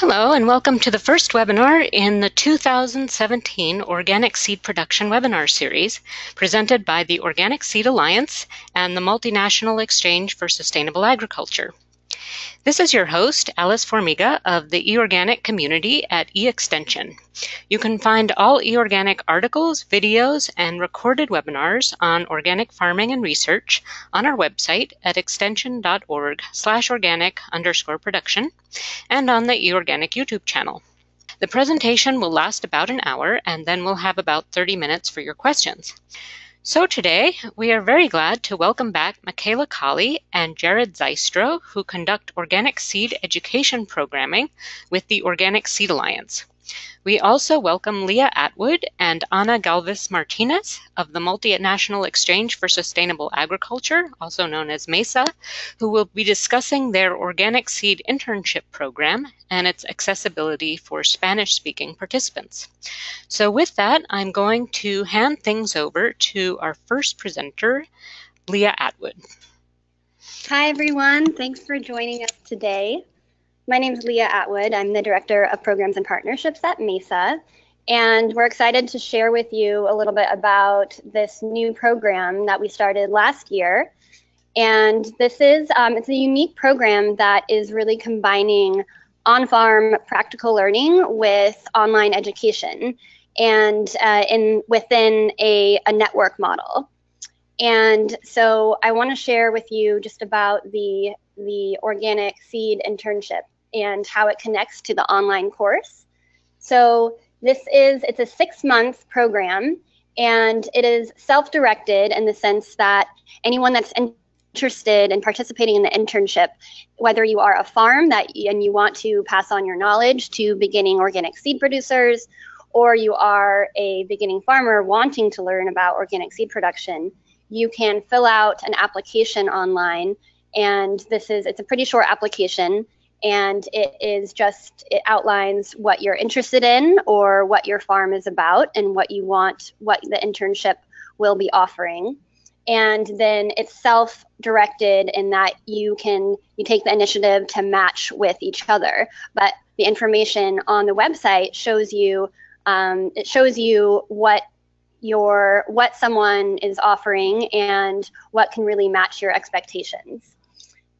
Hello and welcome to the first webinar in the 2017 Organic Seed Production Webinar Series presented by the Organic Seed Alliance and the Multinational Exchange for Sustainable Agriculture. This is your host, Alice Formiga of the eOrganic community at eXtension. You can find all eOrganic articles, videos, and recorded webinars on organic farming and research on our website at extension.org slash organic underscore production and on the eOrganic YouTube channel. The presentation will last about an hour and then we'll have about 30 minutes for your questions. So today, we are very glad to welcome back Micaela Colley and Jared Zystro, who conduct organic seed education programming with the Organic Seed Alliance. We also welcome Leah Atwood and Ana Galvez Martinez of the Multinational Exchange for Sustainable Agriculture, also known as MESA, who will be discussing their organic seed internship program and its accessibility for Spanish speaking participants. So, with that, I'm going to hand things over to our first presenter, Leah Atwood. Hi, everyone. Thanks for joining us today. My name is Leah Atwood. I'm the Director of Programs and Partnerships at MESA. And we're excited to share with you a little bit about this new program that we started last year. And this is, um, it's a unique program that is really combining on-farm practical learning with online education and uh, in within a, a network model. And so I want to share with you just about the the organic seed internship and how it connects to the online course. So this is, it's a six month program and it is self-directed in the sense that anyone that's interested in participating in the internship, whether you are a farm that and you want to pass on your knowledge to beginning organic seed producers, or you are a beginning farmer wanting to learn about organic seed production, you can fill out an application online. And this is, it's a pretty short application and it is just it outlines what you're interested in or what your farm is about and what you want what the internship will be offering. And then it's self-directed in that you can you take the initiative to match with each other. But the information on the website shows you um, it shows you what your what someone is offering and what can really match your expectations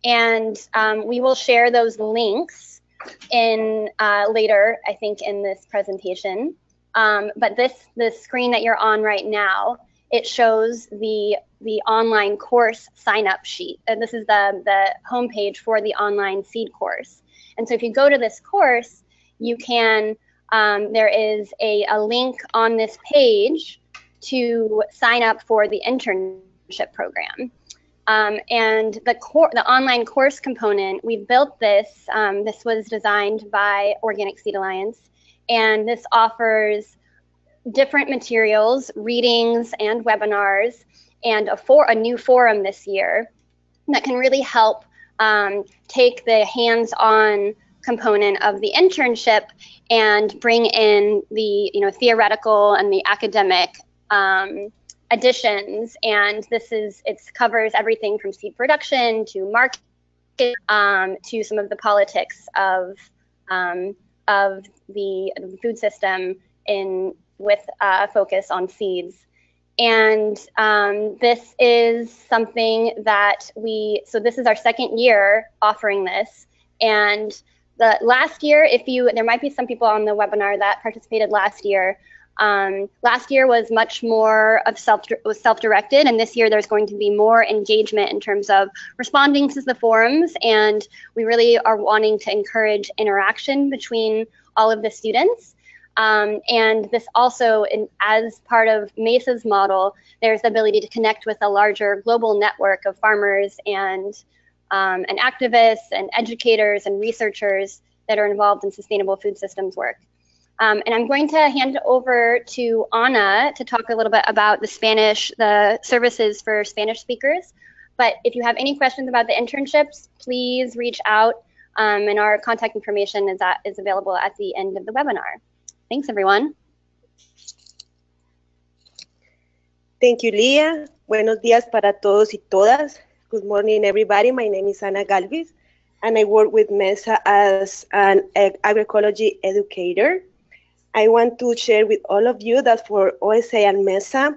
and um, we will share those links in uh, later, I think, in this presentation. Um, but this the screen that you're on right now, it shows the the online course sign up sheet. And this is the, the homepage for the online seed course. And so if you go to this course, you can, um, there is a, a link on this page to sign up for the internship program. Um, and the core, the online course component, we built this. Um, this was designed by Organic Seed Alliance, and this offers different materials, readings, and webinars, and a for a new forum this year that can really help um, take the hands-on component of the internship and bring in the you know theoretical and the academic um, additions and this is it covers everything from seed production to market um, to some of the politics of um, of the food system in with a focus on seeds. And um, this is something that we so this is our second year offering this. And the last year if you there might be some people on the webinar that participated last year um, last year was much more of self was self-directed, and this year there's going to be more engagement in terms of responding to the forums, and we really are wanting to encourage interaction between all of the students. Um, and this also, in, as part of MESA's model, there's the ability to connect with a larger global network of farmers and um, and activists and educators and researchers that are involved in sustainable food systems work. Um, and I'm going to hand it over to Ana to talk a little bit about the Spanish, the services for Spanish speakers. But if you have any questions about the internships, please reach out um, and our contact information is, at, is available at the end of the webinar. Thanks, everyone. Thank you, Leah. Buenos días para todos y todas. Good morning, everybody. My name is Ana Galvez. and I work with MESA as an agroecology educator. I want to share with all of you that for OSA and MESA,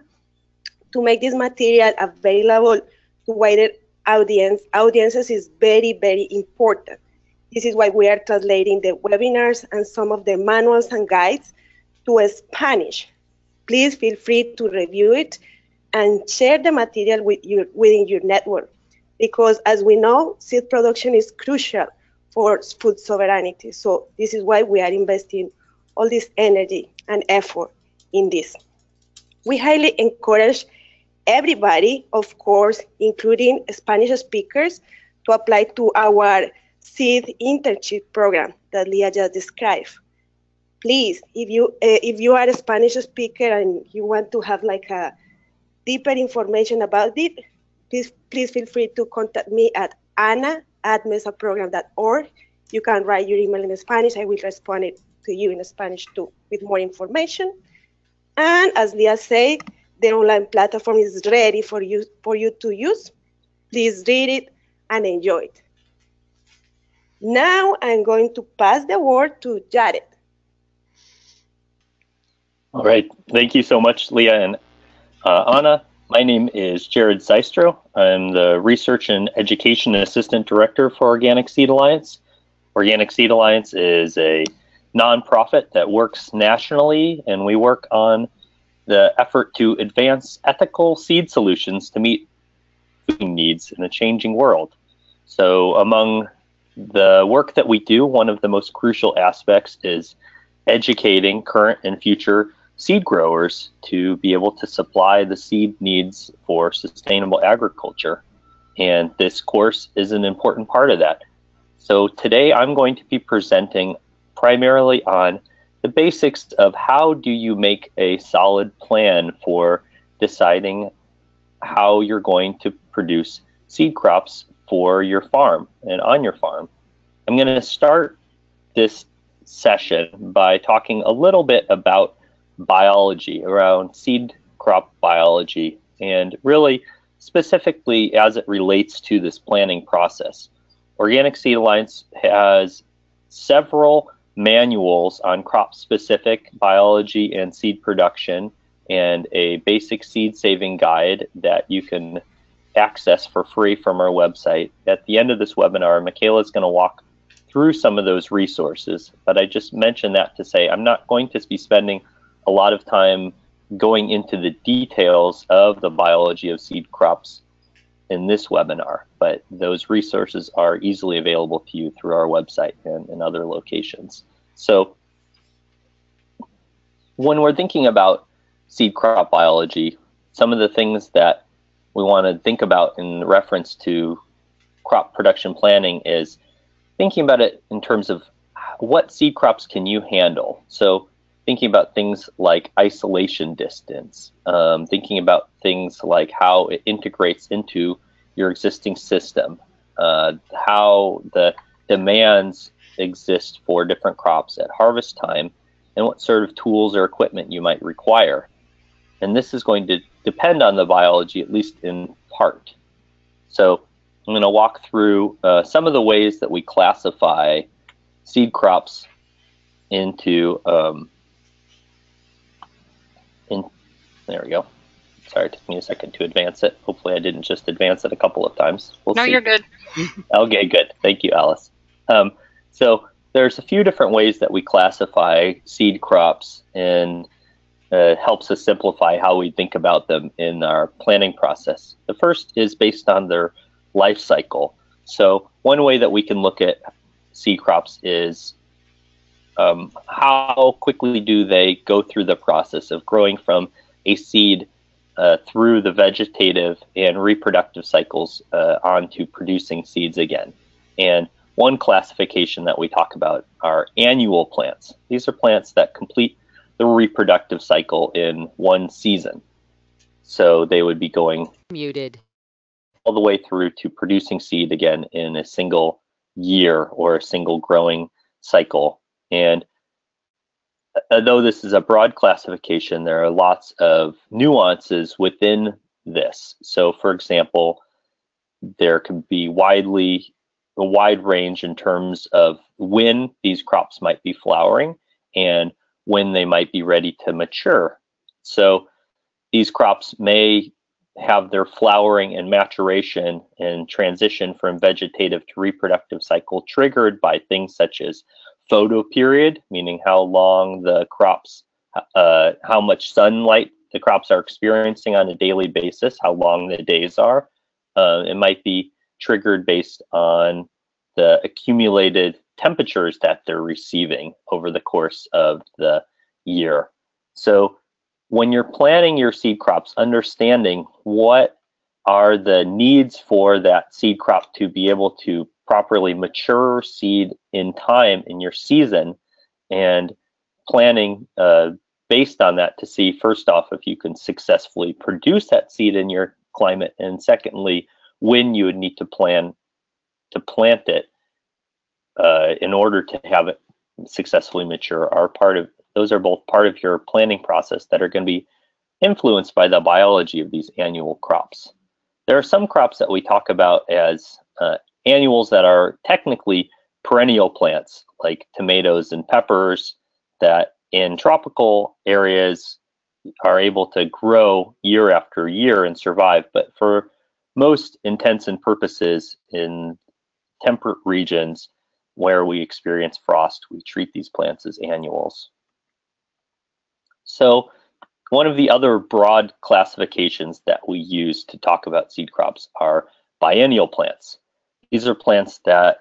to make this material available to wider audience, audiences is very, very important. This is why we are translating the webinars and some of the manuals and guides to Spanish. Please feel free to review it and share the material with your, within your network. Because as we know, seed production is crucial for food sovereignty. So this is why we are investing all this energy and effort in this. We highly encourage everybody, of course, including Spanish speakers, to apply to our seed internship program that Leah just described. Please, if you uh, if you are a Spanish speaker and you want to have like a deeper information about it, please please feel free to contact me at ana at mesaprogram.org. You can write your email in Spanish. I will respond it to you in Spanish too with more information. And as Leah said, the online platform is ready for you for you to use. Please read it and enjoy it. Now I'm going to pass the word to Jared. All right. Thank you so much, Leah and uh, Ana. My name is Jared Zystro. I'm the Research and Education Assistant Director for Organic Seed Alliance. Organic Seed Alliance is a nonprofit that works nationally, and we work on the effort to advance ethical seed solutions to meet food needs in a changing world. So, among the work that we do, one of the most crucial aspects is educating current and future seed growers to be able to supply the seed needs for sustainable agriculture. And this course is an important part of that. So today I'm going to be presenting primarily on the basics of how do you make a solid plan for deciding how you're going to produce seed crops for your farm and on your farm. I'm going to start this session by talking a little bit about biology, around seed crop biology, and really specifically as it relates to this planning process. Organic Seed Alliance has several manuals on crop specific biology and seed production and a basic seed saving guide that you can access for free from our website. At the end of this webinar, Micaela is going to walk through some of those resources, but I just mentioned that to say I'm not going to be spending a lot of time going into the details of the biology of seed crops in this webinar, but those resources are easily available to you through our website and, and other locations. So when we're thinking about seed crop biology, some of the things that we want to think about in reference to crop production planning is thinking about it in terms of what seed crops can you handle. So thinking about things like isolation distance, um, thinking about things like how it integrates into your existing system, uh, how the demands exist for different crops at harvest time, and what sort of tools or equipment you might require. And this is going to depend on the biology, at least in part. So I'm going to walk through uh, some of the ways that we classify seed crops into, um, in, there we go. Sorry, it took me a second to advance it. Hopefully I didn't just advance it a couple of times. We'll no, see. you're good. okay, good. Thank you, Alice. Um, so there's a few different ways that we classify seed crops and uh, helps us simplify how we think about them in our planning process. The first is based on their life cycle. So one way that we can look at seed crops is um, how quickly do they go through the process of growing from a seed uh, through the vegetative and reproductive cycles uh, onto producing seeds again. And one classification that we talk about are annual plants. These are plants that complete the reproductive cycle in one season. So they would be going muted all the way through to producing seed again in a single year or a single growing cycle. And Uh, although this is a broad classification, there are lots of nuances within this. So, for example, there can be widely a wide range in terms of when these crops might be flowering and when they might be ready to mature. So these crops may have their flowering and maturation and transition from vegetative to reproductive cycle triggered by things such as photoperiod, meaning how long the crops, uh, how much sunlight the crops are experiencing on a daily basis, how long the days are. Uh, it might be triggered based on the accumulated temperatures that they're receiving over the course of the year. So when you're planting your seed crops, understanding what are the needs for that seed crop to be able to properly mature seed in time in your season and planning uh, based on that to see first off if you can successfully produce that seed in your climate and secondly when you would need to plan to plant it uh, in order to have it successfully mature are part of those are both part of your planning process that are going to be influenced by the biology of these annual crops. There are some crops that we talk about as uh, annuals that are technically perennial plants, like tomatoes and peppers, that in tropical areas are able to grow year after year and survive. But for most intents and purposes in temperate regions where we experience frost, we treat these plants as annuals. So one of the other broad classifications that we use to talk about seed crops are biennial plants. These are plants that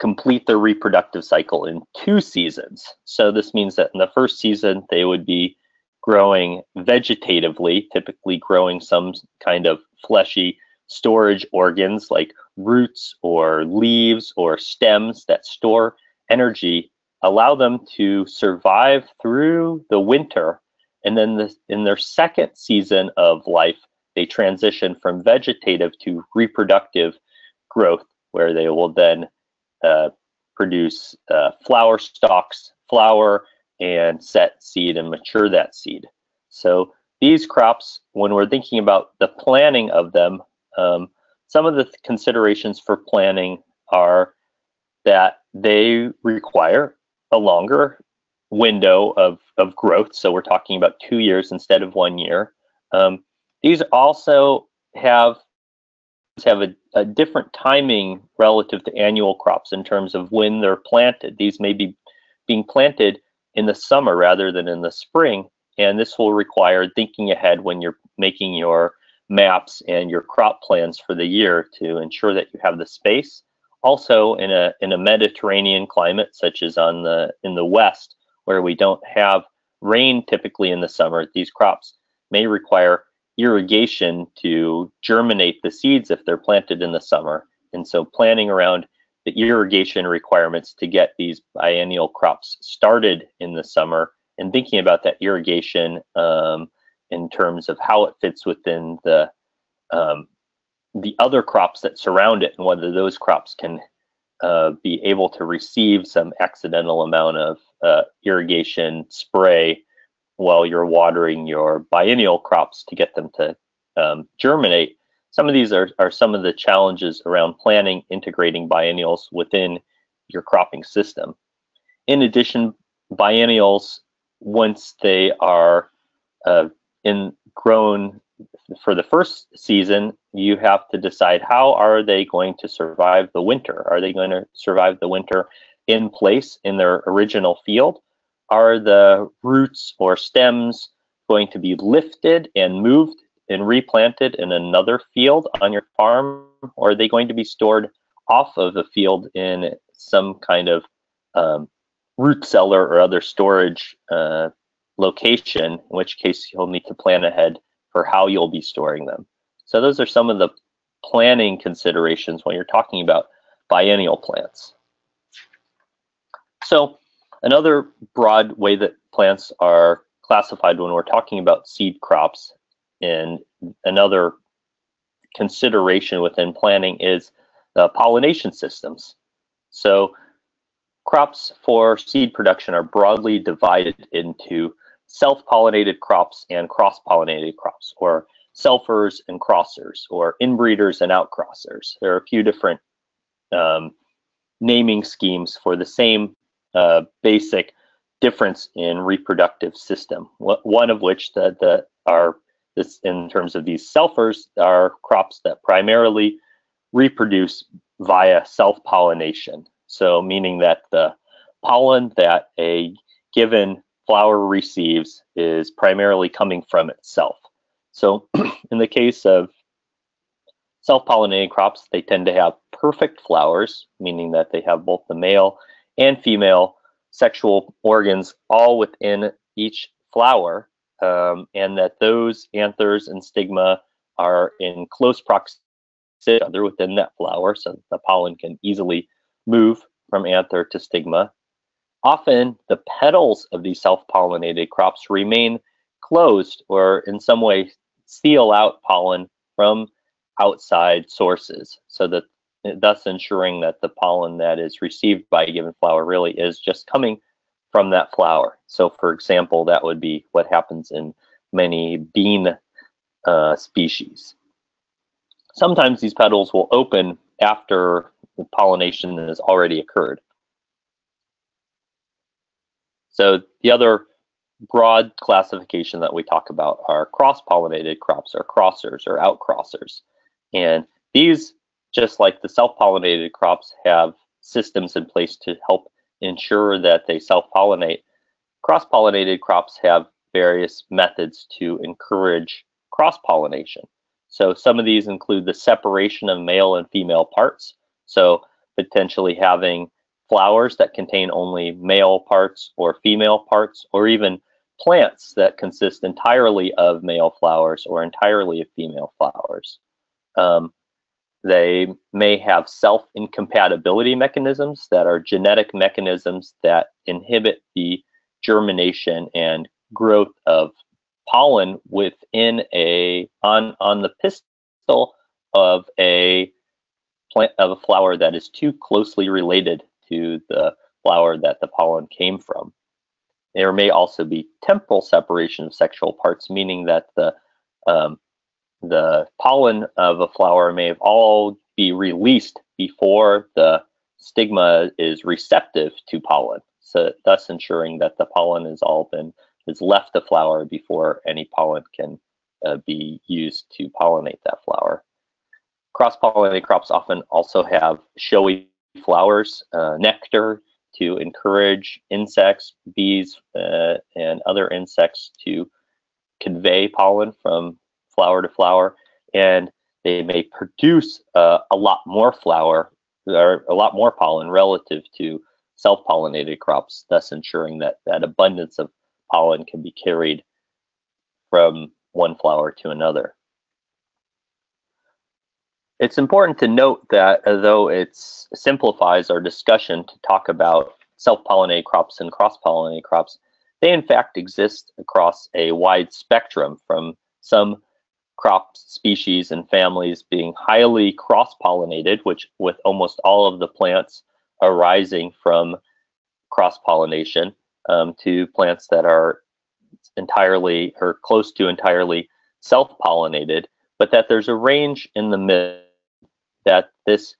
complete their reproductive cycle in two seasons. So this means that in the first season, they would be growing vegetatively, typically growing some kind of fleshy storage organs like roots or leaves or stems that store energy allow them to survive through the winter. And then the, in their second season of life, they transition from vegetative to reproductive growth, where they will then uh, produce uh, flower stalks, flower, and set seed and mature that seed. So these crops, when we're thinking about the planning of them, um, some of the considerations for planning are that they require a longer window of, of growth. So we're talking about two years instead of one year. Um, these also have have a, a, different timing relative to annual crops in terms of when they're planted. These may be being planted in the summer rather than in the spring, and this will require thinking ahead when you're making your maps and your crop plans for the year to ensure that you have the space also in a in a Mediterranean climate, such as on the in the west, where we don't have rain typically in the summer, these crops may require irrigation to germinate the seeds if they're planted in the summer. And so planning around the irrigation requirements to get these biennial crops started in the summer and thinking about that irrigation um, in terms of how it fits within the um, the other crops that surround it and whether those crops can uh, be able to receive some accidental amount of uh, irrigation spray while you're watering your biennial crops to get them to um, germinate. Some of these are, are some of the challenges around planning integrating biennials within your cropping system. In addition, biennials, once they are uh, in grown for the first season, you have to decide how are they going to survive the winter? Are they going to survive the winter in place in their original field? Are the roots or stems going to be lifted and moved and replanted in another field on your farm? Or are they going to be stored off of the field in some kind of um, root cellar or other storage uh, location, in which case you'll need to plan ahead for how you'll be storing them. So those are some of the planning considerations when you're talking about biennial plants. So another broad way that plants are classified when we're talking about seed crops and another consideration within planning is the pollination systems. So crops for seed production are broadly divided into self-pollinated crops and cross-pollinated crops, or selfers and crossers, or inbreeders and outcrossers. There are a few different um, naming schemes for the same basic difference in reproductive system. One of which that the are this in terms of these selfers are crops that primarily reproduce via self-pollination. So meaning that the pollen that a given flower receives is primarily coming from itself. So in the case of self-pollinating crops, they tend to have perfect flowers, meaning that they have both the male and female sexual organs all within each flower, um, and that those anthers and stigma are in close proximity other within that flower, so the pollen can easily move from anther to stigma. Often, the petals of these self-pollinated crops remain closed or in some way seal out pollen from outside sources so that thus ensuring that the pollen that is received by a given flower really is just coming from that flower. So for example, that would be what happens in many bean uh, species. Sometimes these petals will open after the pollination has already occurred. So the other broad classification that we talk about are cross-pollinated crops or crossers or outcrossers. And these, just like the self-pollinated crops, have systems in place to help ensure that they self-pollinate. Cross-pollinated crops have various methods to encourage cross-pollination. So some of these include the separation of male and female parts. So potentially having flowers that contain only male parts or female parts, or even plants that consist entirely of male flowers or entirely of female flowers. Um, they may have self incompatibility mechanisms that are genetic mechanisms that inhibit the germination and growth of pollen within a on on the pistil of a plant of a flower that is too closely related to the flower that the pollen came from. There may also be temporal separation of sexual parts, meaning that the um, the pollen of a flower may have all be released before the stigma is receptive to pollen, so thus ensuring that the pollen has all been has left the flower before any pollen can uh, be used to pollinate that flower. Cross-pollinated crops often also have showy flowers, uh, nectar to encourage insects, bees, uh, and other insects to convey pollen from flower to flower. And they may produce uh, a lot more flower or a lot more pollen relative to self-pollinated crops, thus ensuring that that abundance of pollen can be carried from one flower to another. It's important to note that although it simplifies our discussion to talk about self-pollinated crops and cross-pollinated crops, they in fact exist across a wide spectrum from some crop species and families being highly cross-pollinated, which with almost all of the plants arising from cross-pollination, um, to plants that are entirely or close to entirely self-pollinated, but that there's a range in the middle that this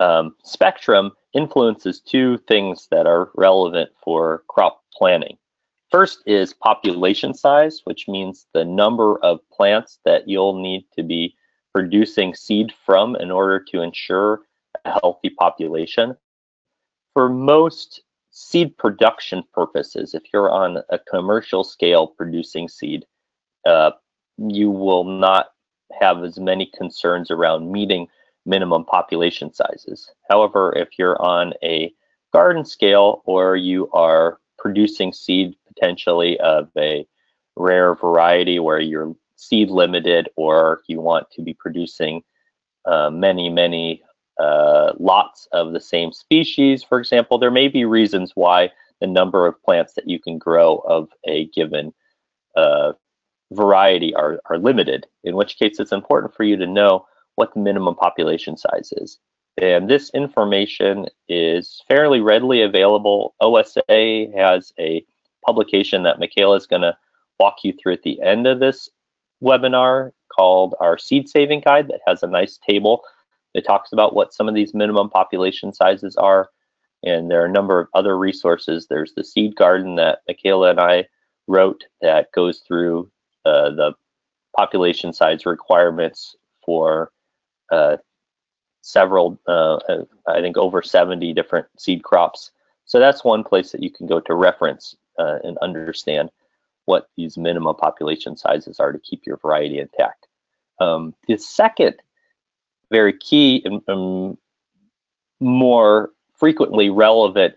um, spectrum influences two things that are relevant for crop planning. First is population size, which means the number of plants that you'll need to be producing seed from in order to ensure a healthy population. For most seed production purposes, if you're on a commercial scale producing seed, uh, you will not have as many concerns around meeting minimum population sizes. However, if you're on a garden scale or you are producing seed potentially of a rare variety where you're seed limited or you want to be producing uh, many, many uh, lots of the same species, for example, there may be reasons why the number of plants that you can grow of a given uh, variety are, are limited, in which case it's important for you to know what the minimum population size is. And this information is fairly readily available. OSA has a publication that Micaela is going to walk you through at the end of this webinar called our seed saving guide that has a nice table that talks about what some of these minimum population sizes are, and there are a number of other resources. There's the seed garden that Micaela and I wrote that goes through uh, the population size requirements for uh, several, uh, I think over 70 different seed crops. So that's one place that you can go to reference uh, and understand what these minimum population sizes are to keep your variety intact. Um, the second very key and more frequently relevant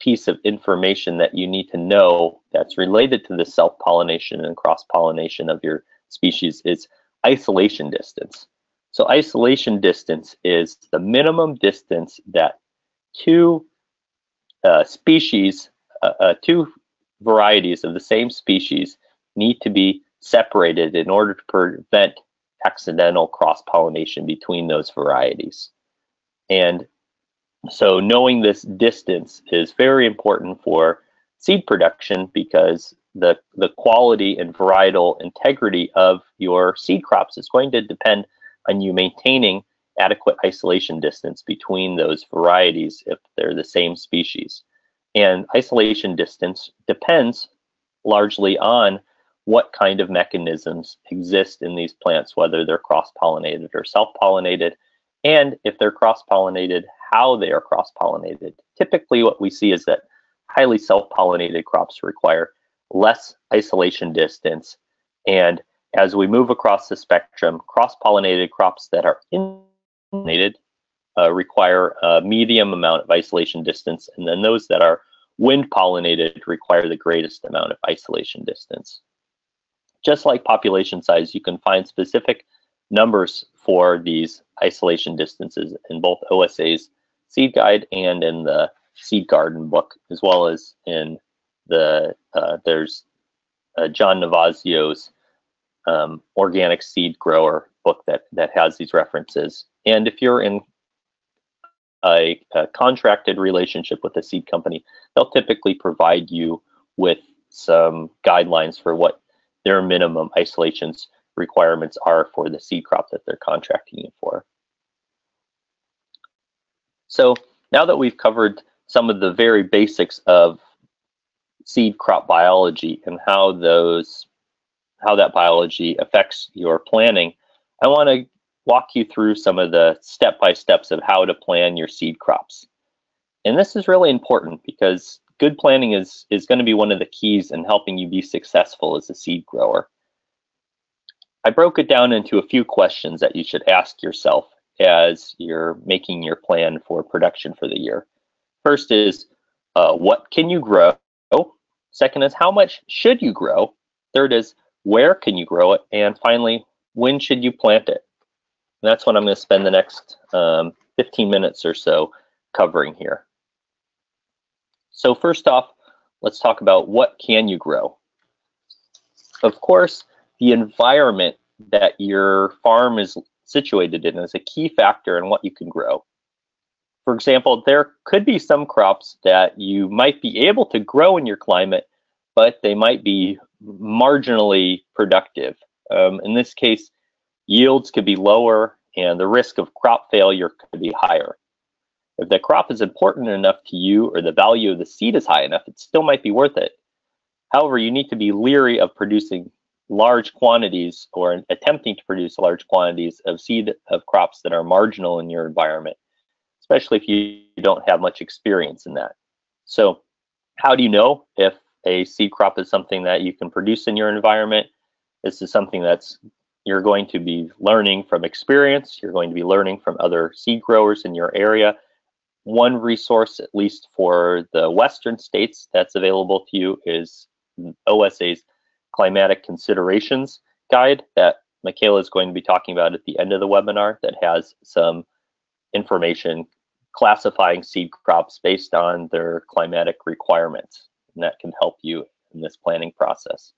piece of information that you need to know that's related to the self-pollination and cross-pollination of your species is isolation distance. So isolation distance is the minimum distance that two uh, species, uh, uh, two varieties of the same species need to be separated in order to prevent accidental cross-pollination between those varieties. And so knowing this distance is very important for seed production because the, the quality and varietal integrity of your seed crops is going to depend on you maintaining adequate isolation distance between those varieties if they're the same species. And isolation distance depends largely on what kind of mechanisms exist in these plants, whether they're cross-pollinated or self-pollinated, and if they're cross-pollinated, how they are cross-pollinated. Typically what we see is that highly self-pollinated crops require less isolation distance and as we move across the spectrum, cross-pollinated crops that are pollinated uh, require a medium amount of isolation distance, and then those that are wind pollinated require the greatest amount of isolation distance. Just like population size, you can find specific numbers for these isolation distances in both OSA's seed guide and in the seed garden book, as well as in the, uh, there's uh, John Navazio's um, organic seed grower book that that has these references. And if you're in a, a, contracted relationship with a seed company, they'll typically provide you with some guidelines for what their minimum isolations requirements are for the seed crop that they're contracting you for. So now that we've covered some of the very basics of seed crop biology and how those how that biology affects your planning, I want to walk you through some of the step-by-steps of how to plan your seed crops. And this is really important because good planning is, is going to be one of the keys in helping you be successful as a seed grower. I broke it down into a few questions that you should ask yourself as you're making your plan for production for the year. First is, uh, what can you grow? Second is, how much should you grow? Third is, where can you grow it? And finally, when should you plant it? And that's what I'm going to spend the next um, 15 minutes or so covering here. So first off, let's talk about what can you grow. Of course, the environment that your farm is situated in is a key factor in what you can grow. For example, there could be some crops that you might be able to grow in your climate, but they might be marginally productive. Um, in this case, yields could be lower and the risk of crop failure could be higher. If the crop is important enough to you or the value of the seed is high enough, it still might be worth it. However, you need to be leery of producing large quantities or attempting to produce large quantities of seed of crops that are marginal in your environment, especially if you don't have much experience in that. So how do you know if a seed crop is something that you can produce in your environment. This is something that's you're going to be learning from experience. You're going to be learning from other seed growers in your area. One resource, at least for the Western states, that's available to you is OSA's Climatic Considerations Guide that Micaela is going to be talking about at the end of the webinar that has some information classifying seed crops based on their climatic requirements and that can help you in this planning process.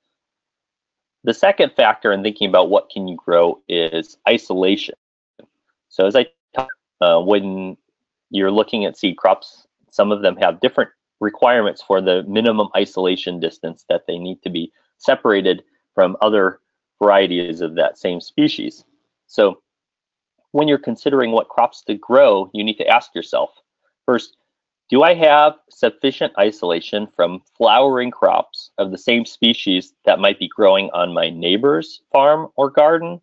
The second factor in thinking about what can you grow is isolation. So as I talk, uh, when you're looking at seed crops, some of them have different requirements for the minimum isolation distance that they need to be separated from other varieties of that same species. So when you're considering what crops to grow, you need to ask yourself first, do I have sufficient isolation from flowering crops of the same species that might be growing on my neighbor's farm or garden?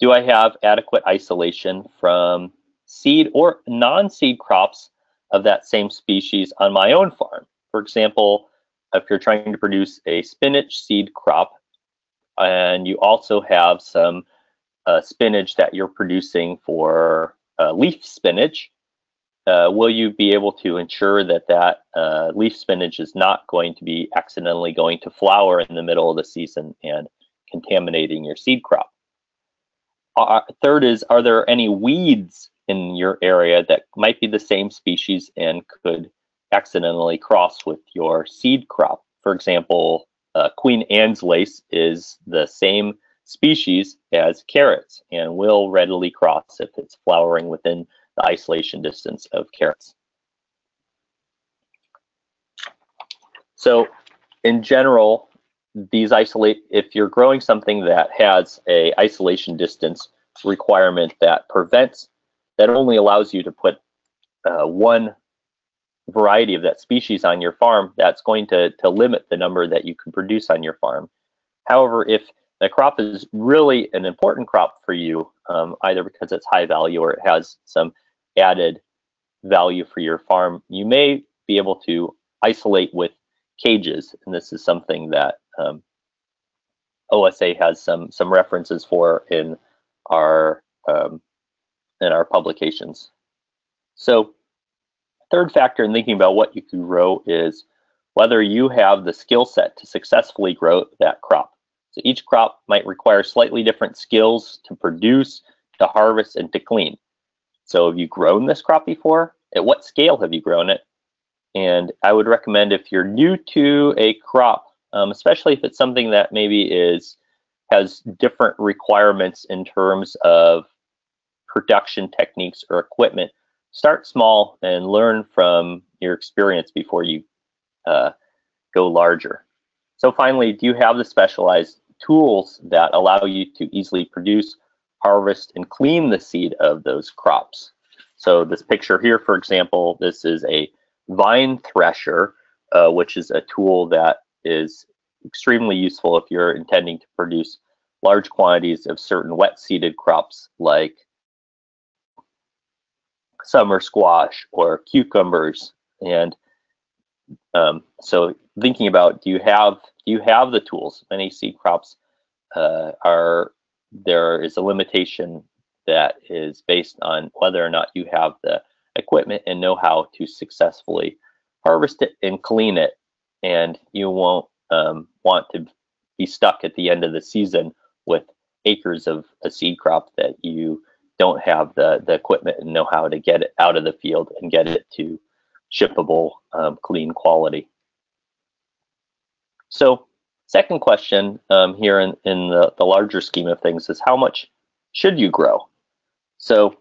Do I have adequate isolation from seed or non-seed crops of that same species on my own farm? For example, if you're trying to produce a spinach seed crop and you also have some uh, spinach that you're producing for uh, leaf spinach, uh, will you be able to ensure that that uh, leaf spinach is not going to be accidentally going to flower in the middle of the season and contaminating your seed crop? Uh, third is, are there any weeds in your area that might be the same species and could accidentally cross with your seed crop? For example, uh, Queen Anne's lace is the same species as carrots and will readily cross if it's flowering within the isolation distance of carrots. So in general, these isolate, if you're growing something that has a isolation distance requirement that prevents, that only allows you to put uh, one variety of that species on your farm, that's going to, to limit the number that you can produce on your farm. However, if the crop is really an important crop for you, um, either because it's high value or it has some added value for your farm, you may be able to isolate with cages. And this is something that um, OSA has some some references for in our um, in our publications. So third factor in thinking about what you can grow is whether you have the skill set to successfully grow that crop. So each crop might require slightly different skills to produce, to harvest, and to clean. So have you grown this crop before? At what scale have you grown it? And I would recommend if you're new to a crop, um, especially if it's something that maybe is has different requirements in terms of production techniques or equipment, start small and learn from your experience before you uh, go larger. So finally, do you have the specialized tools that allow you to easily produce harvest and clean the seed of those crops. So this picture here, for example, this is a vine thresher, uh, which is a tool that is extremely useful if you're intending to produce large quantities of certain wet seeded crops like summer squash or cucumbers. And um, so thinking about do you have do you have the tools? Many seed crops uh, are there is a limitation that is based on whether or not you have the equipment and know how to successfully harvest it and clean it. And you won't um, want to be stuck at the end of the season with acres of a seed crop that you don't have the, the equipment and know how to get it out of the field and get it to shippable, um, clean quality. So Second question um, here in, in the, the larger scheme of things is how much should you grow? So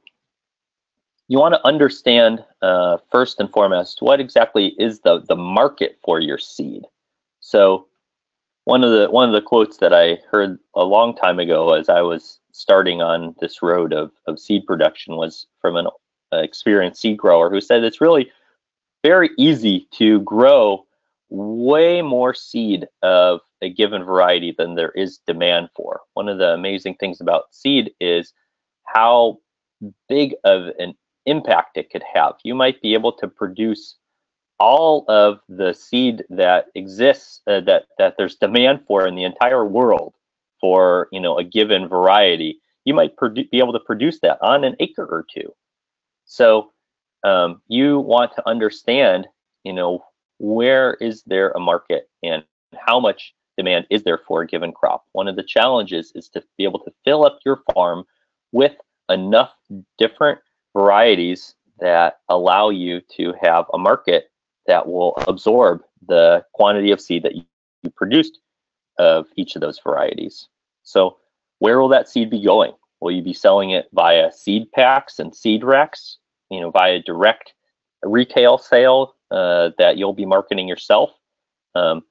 you want to understand uh, first and foremost what exactly is the, the market for your seed. So one of the one of the quotes that I heard a long time ago as I was starting on this road of, of seed production was from an experienced seed grower who said it's really very easy to grow way more seed of a given variety than there is demand for. One of the amazing things about seed is how big of an impact it could have. You might be able to produce all of the seed that exists uh, that that there's demand for in the entire world for you know a given variety. You might be able to produce that on an acre or two. So um, you want to understand, you know, where is there a market and how much demand is there for a given crop. One of the challenges is to be able to fill up your farm with enough different varieties that allow you to have a market that will absorb the quantity of seed that you produced of each of those varieties. So where will that seed be going? Will you be selling it via seed packs and seed racks, you know, via direct retail sale uh, that you'll be marketing yourself? Um,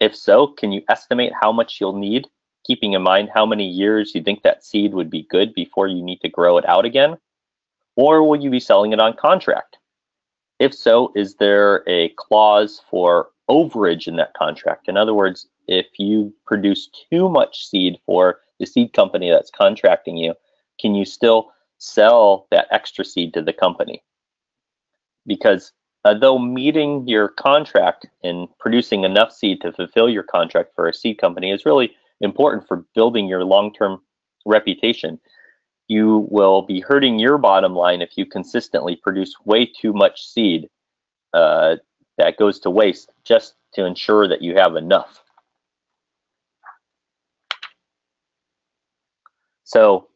if so, can you estimate how much you'll need keeping in mind how many years you think that seed would be good before you need to grow it out again? Or will you be selling it on contract? If so, is there a clause for overage in that contract? In other words, if you produce too much seed for the seed company that's contracting you, can you still sell that extra seed to the company? Because uh, though meeting your contract and producing enough seed to fulfill your contract for a seed company is really important for building your long-term reputation, you will be hurting your bottom line if you consistently produce way too much seed uh, that goes to waste just to ensure that you have enough. So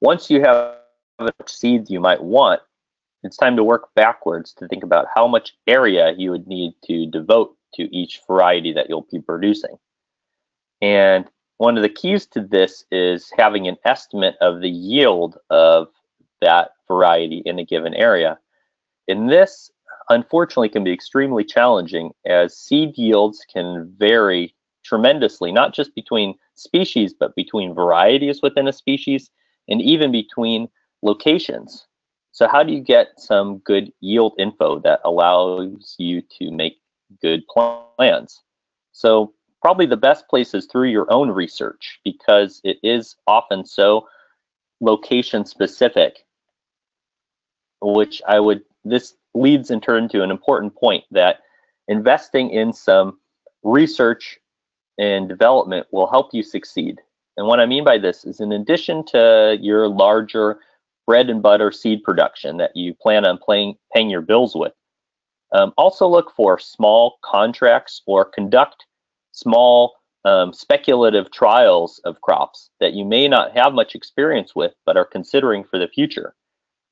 once you have the seeds you might want, it's time to work backwards to think about how much area you would need to devote to each variety that you'll be producing. And one of the keys to this is having an estimate of the yield of that variety in a given area. And this, unfortunately, can be extremely challenging as seed yields can vary tremendously, not just between species, but between varieties within a species and even between locations. So how do you get some good yield info that allows you to make good plans? So probably the best place is through your own research because it is often so location specific, which I would, this leads in turn to an important point that investing in some research and development will help you succeed. And what I mean by this is in addition to your larger bread and butter seed production that you plan on playing, paying your bills with. Um, also look for small contracts or conduct small um, speculative trials of crops that you may not have much experience with but are considering for the future.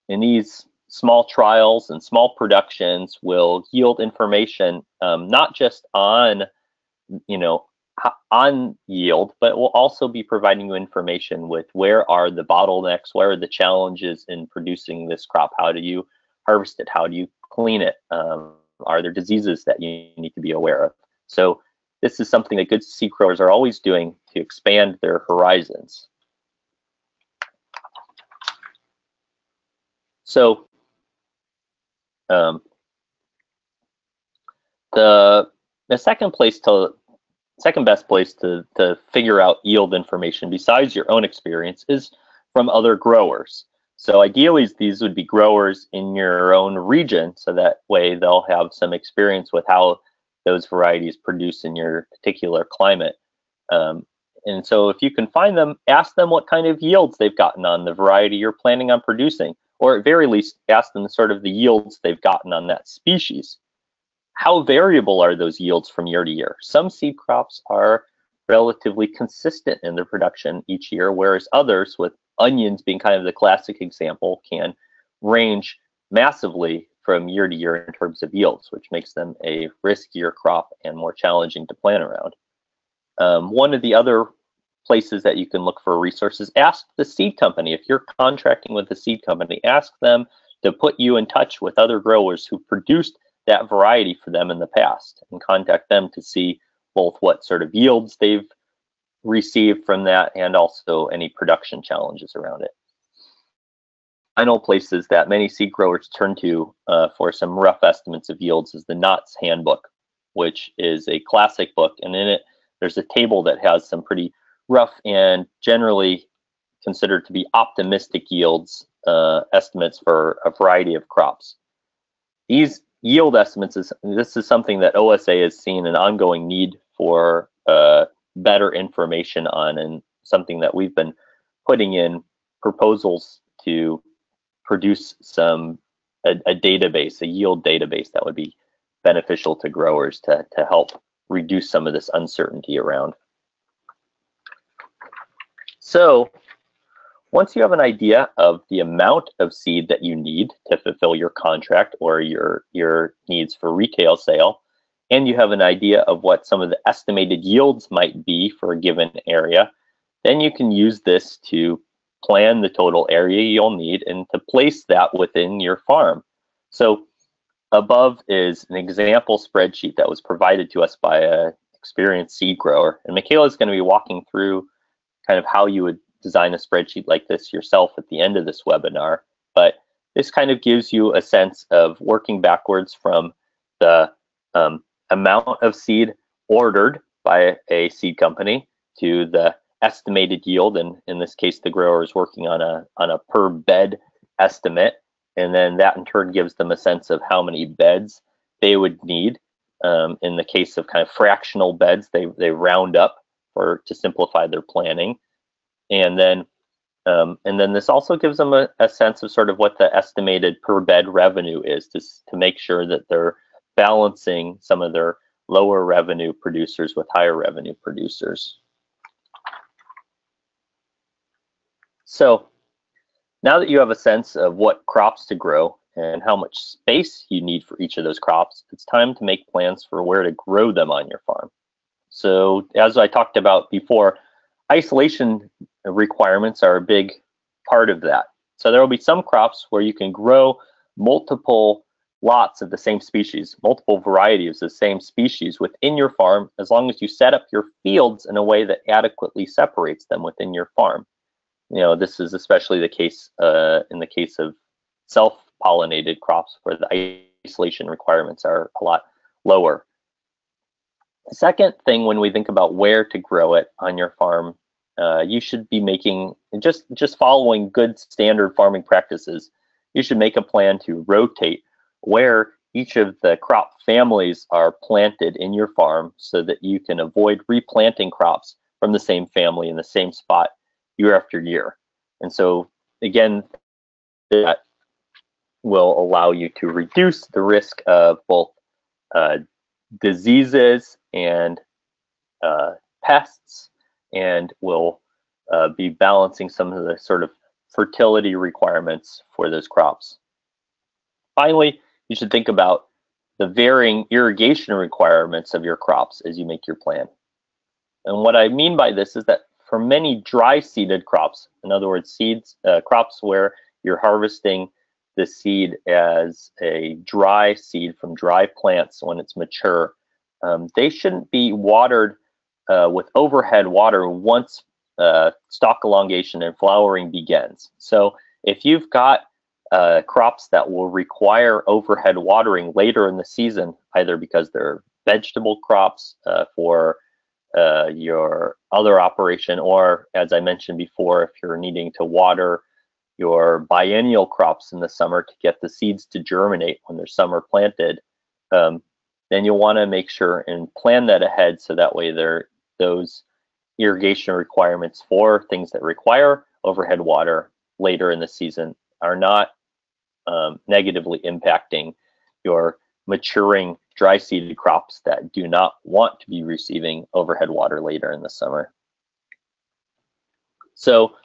And these small trials and small productions will yield information um, not just on, you know, on yield, but we'll also be providing you information with where are the bottlenecks, where are the challenges in producing this crop, how do you harvest it, how do you clean it, um, are there diseases that you need to be aware of. So this is something that good seed growers are always doing to expand their horizons. So um, the the second place to second best place to, to figure out yield information besides your own experience is from other growers. So ideally, these would be growers in your own region, so that way they'll have some experience with how those varieties produce in your particular climate. Um, and so if you can find them, ask them what kind of yields they've gotten on the variety you're planning on producing, or at very least ask them sort of the yields they've gotten on that species how variable are those yields from year to year? Some seed crops are relatively consistent in their production each year, whereas others, with onions being kind of the classic example, can range massively from year to year in terms of yields, which makes them a riskier crop and more challenging to plan around. Um, one of the other places that you can look for resources, ask the seed company. If you're contracting with the seed company, ask them to put you in touch with other growers who produced that variety for them in the past and contact them to see both what sort of yields they've received from that and also any production challenges around it. Final places that many seed growers turn to uh, for some rough estimates of yields is the Knott's Handbook, which is a classic book. And in it, there's a table that has some pretty rough and generally considered to be optimistic yields uh, estimates for a variety of crops. These yield estimates is this is something that OSA has seen an ongoing need for uh, better information on, and something that we've been putting in proposals to produce some a, a database, a yield database that would be beneficial to growers to to help reduce some of this uncertainty around. So once you have an idea of the amount of seed that you need to fulfill your contract or your, your needs for retail sale, and you have an idea of what some of the estimated yields might be for a given area, then you can use this to plan the total area you'll need and to place that within your farm. So above is an example spreadsheet that was provided to us by a experienced seed grower. And Micaela is going to be walking through kind of how you would design a spreadsheet like this yourself at the end of this webinar. But this kind of gives you a sense of working backwards from the um, amount of seed ordered by a seed company to the estimated yield. And in this case, the grower is working on a, on a per bed estimate. And then that in turn gives them a sense of how many beds they would need. Um, in the case of kind of fractional beds, they, they round up for to simplify their planning. And then um, and then this also gives them a, a, sense of sort of what the estimated per bed revenue is to, to make sure that they're balancing some of their lower revenue producers with higher revenue producers. So now that you have a sense of what crops to grow and how much space you need for each of those crops, it's time to make plans for where to grow them on your farm. So as I talked about before, isolation requirements are a big part of that. So there will be some crops where you can grow multiple lots of the same species, multiple varieties of the same species within your farm, as long as you set up your fields in a way that adequately separates them within your farm. You know, this is especially the case uh, in the case of self-pollinated crops where the isolation requirements are a lot lower. Second thing when we think about where to grow it on your farm uh, you should be making just just following good standard farming practices. You should make a plan to rotate where each of the crop families are planted in your farm so that you can avoid replanting crops from the same family in the same spot year after year. And so again, that will allow you to reduce the risk of both uh, diseases and uh, pests and will uh, be balancing some of the sort of fertility requirements for those crops. Finally, you should think about the varying irrigation requirements of your crops as you make your plan. And what I mean by this is that for many dry seeded crops, in other words, seeds, uh, crops where you're harvesting the seed as a dry seed from dry plants when it's mature, um, they shouldn't be watered uh, with overhead water once uh, stalk elongation and flowering begins. So if you've got uh, crops that will require overhead watering later in the season, either because they're vegetable crops uh, for uh, your other operation, or as I mentioned before, if you're needing to water your biennial crops in the summer to get the seeds to germinate when they're summer planted, um, then you'll want to make sure and plan that ahead so that way they're those irrigation requirements for things that require overhead water later in the season are not um, negatively impacting your maturing dry seeded crops that do not want to be receiving overhead water later in the summer. So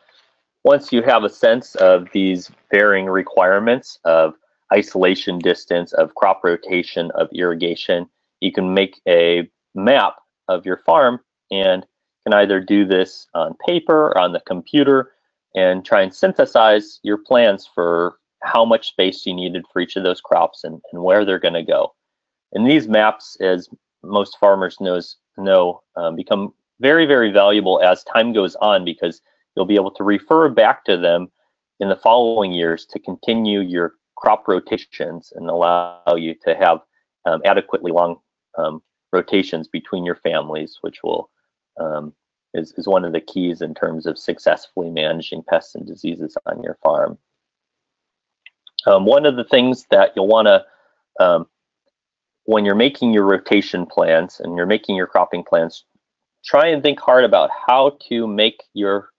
once you have a sense of these varying requirements of isolation distance, of crop rotation, of irrigation, you can make a map of your farm and can either do this on paper or on the computer and try and synthesize your plans for how much space you needed for each of those crops and, and where they're going to go. And these maps, as most farmers knows know, um, become very, very valuable as time goes on because you'll be able to refer back to them in the following years to continue your crop rotations and allow you to have um, adequately long um, rotations between your families, which will um, is, is one of the keys in terms of successfully managing pests and diseases on your farm. Um, one of the things that you'll want to, um, when you're making your rotation plans and you're making your cropping plans, try and think hard about how to make your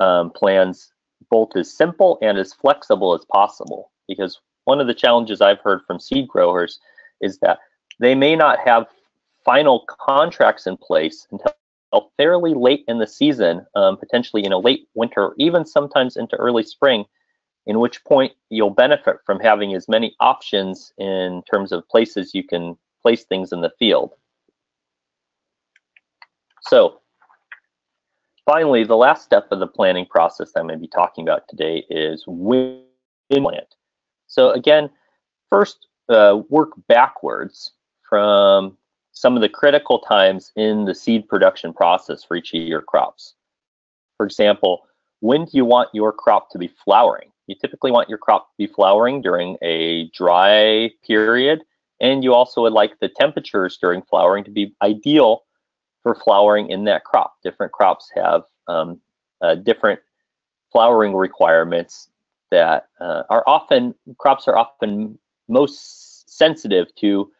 um, plans both as simple and as flexible as possible. Because one of the challenges I've heard from seed growers is that they may not have final contracts in place until fairly late in the season, um, potentially in a late winter, even sometimes into early spring, in which point you'll benefit from having as many options in terms of places you can place things in the field. So finally, the last step of the planning process I'm going to be talking about today is when plant. So again, first uh, work backwards from some of the critical times in the seed production process for each of your crops. For example, when do you want your crop to be flowering? You typically want your crop to be flowering during a dry period, and you also would like the temperatures during flowering to be ideal for flowering in that crop. Different crops have um, uh, different flowering requirements that uh, are often, crops are often most sensitive to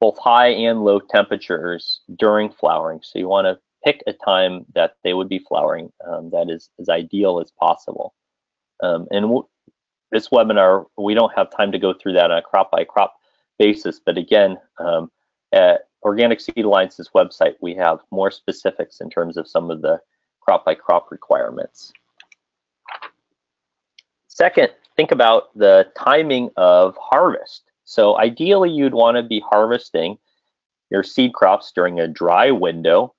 both high and low temperatures during flowering. So you want to pick a time that they would be flowering um, that is as ideal as possible. Um, and this webinar, we don't have time to go through that on a crop by crop basis, but again, um, at Organic Seed Alliance's website, we have more specifics in terms of some of the crop by crop requirements. Second, think about the timing of harvest. So ideally, you'd want to be harvesting your seed crops during a dry window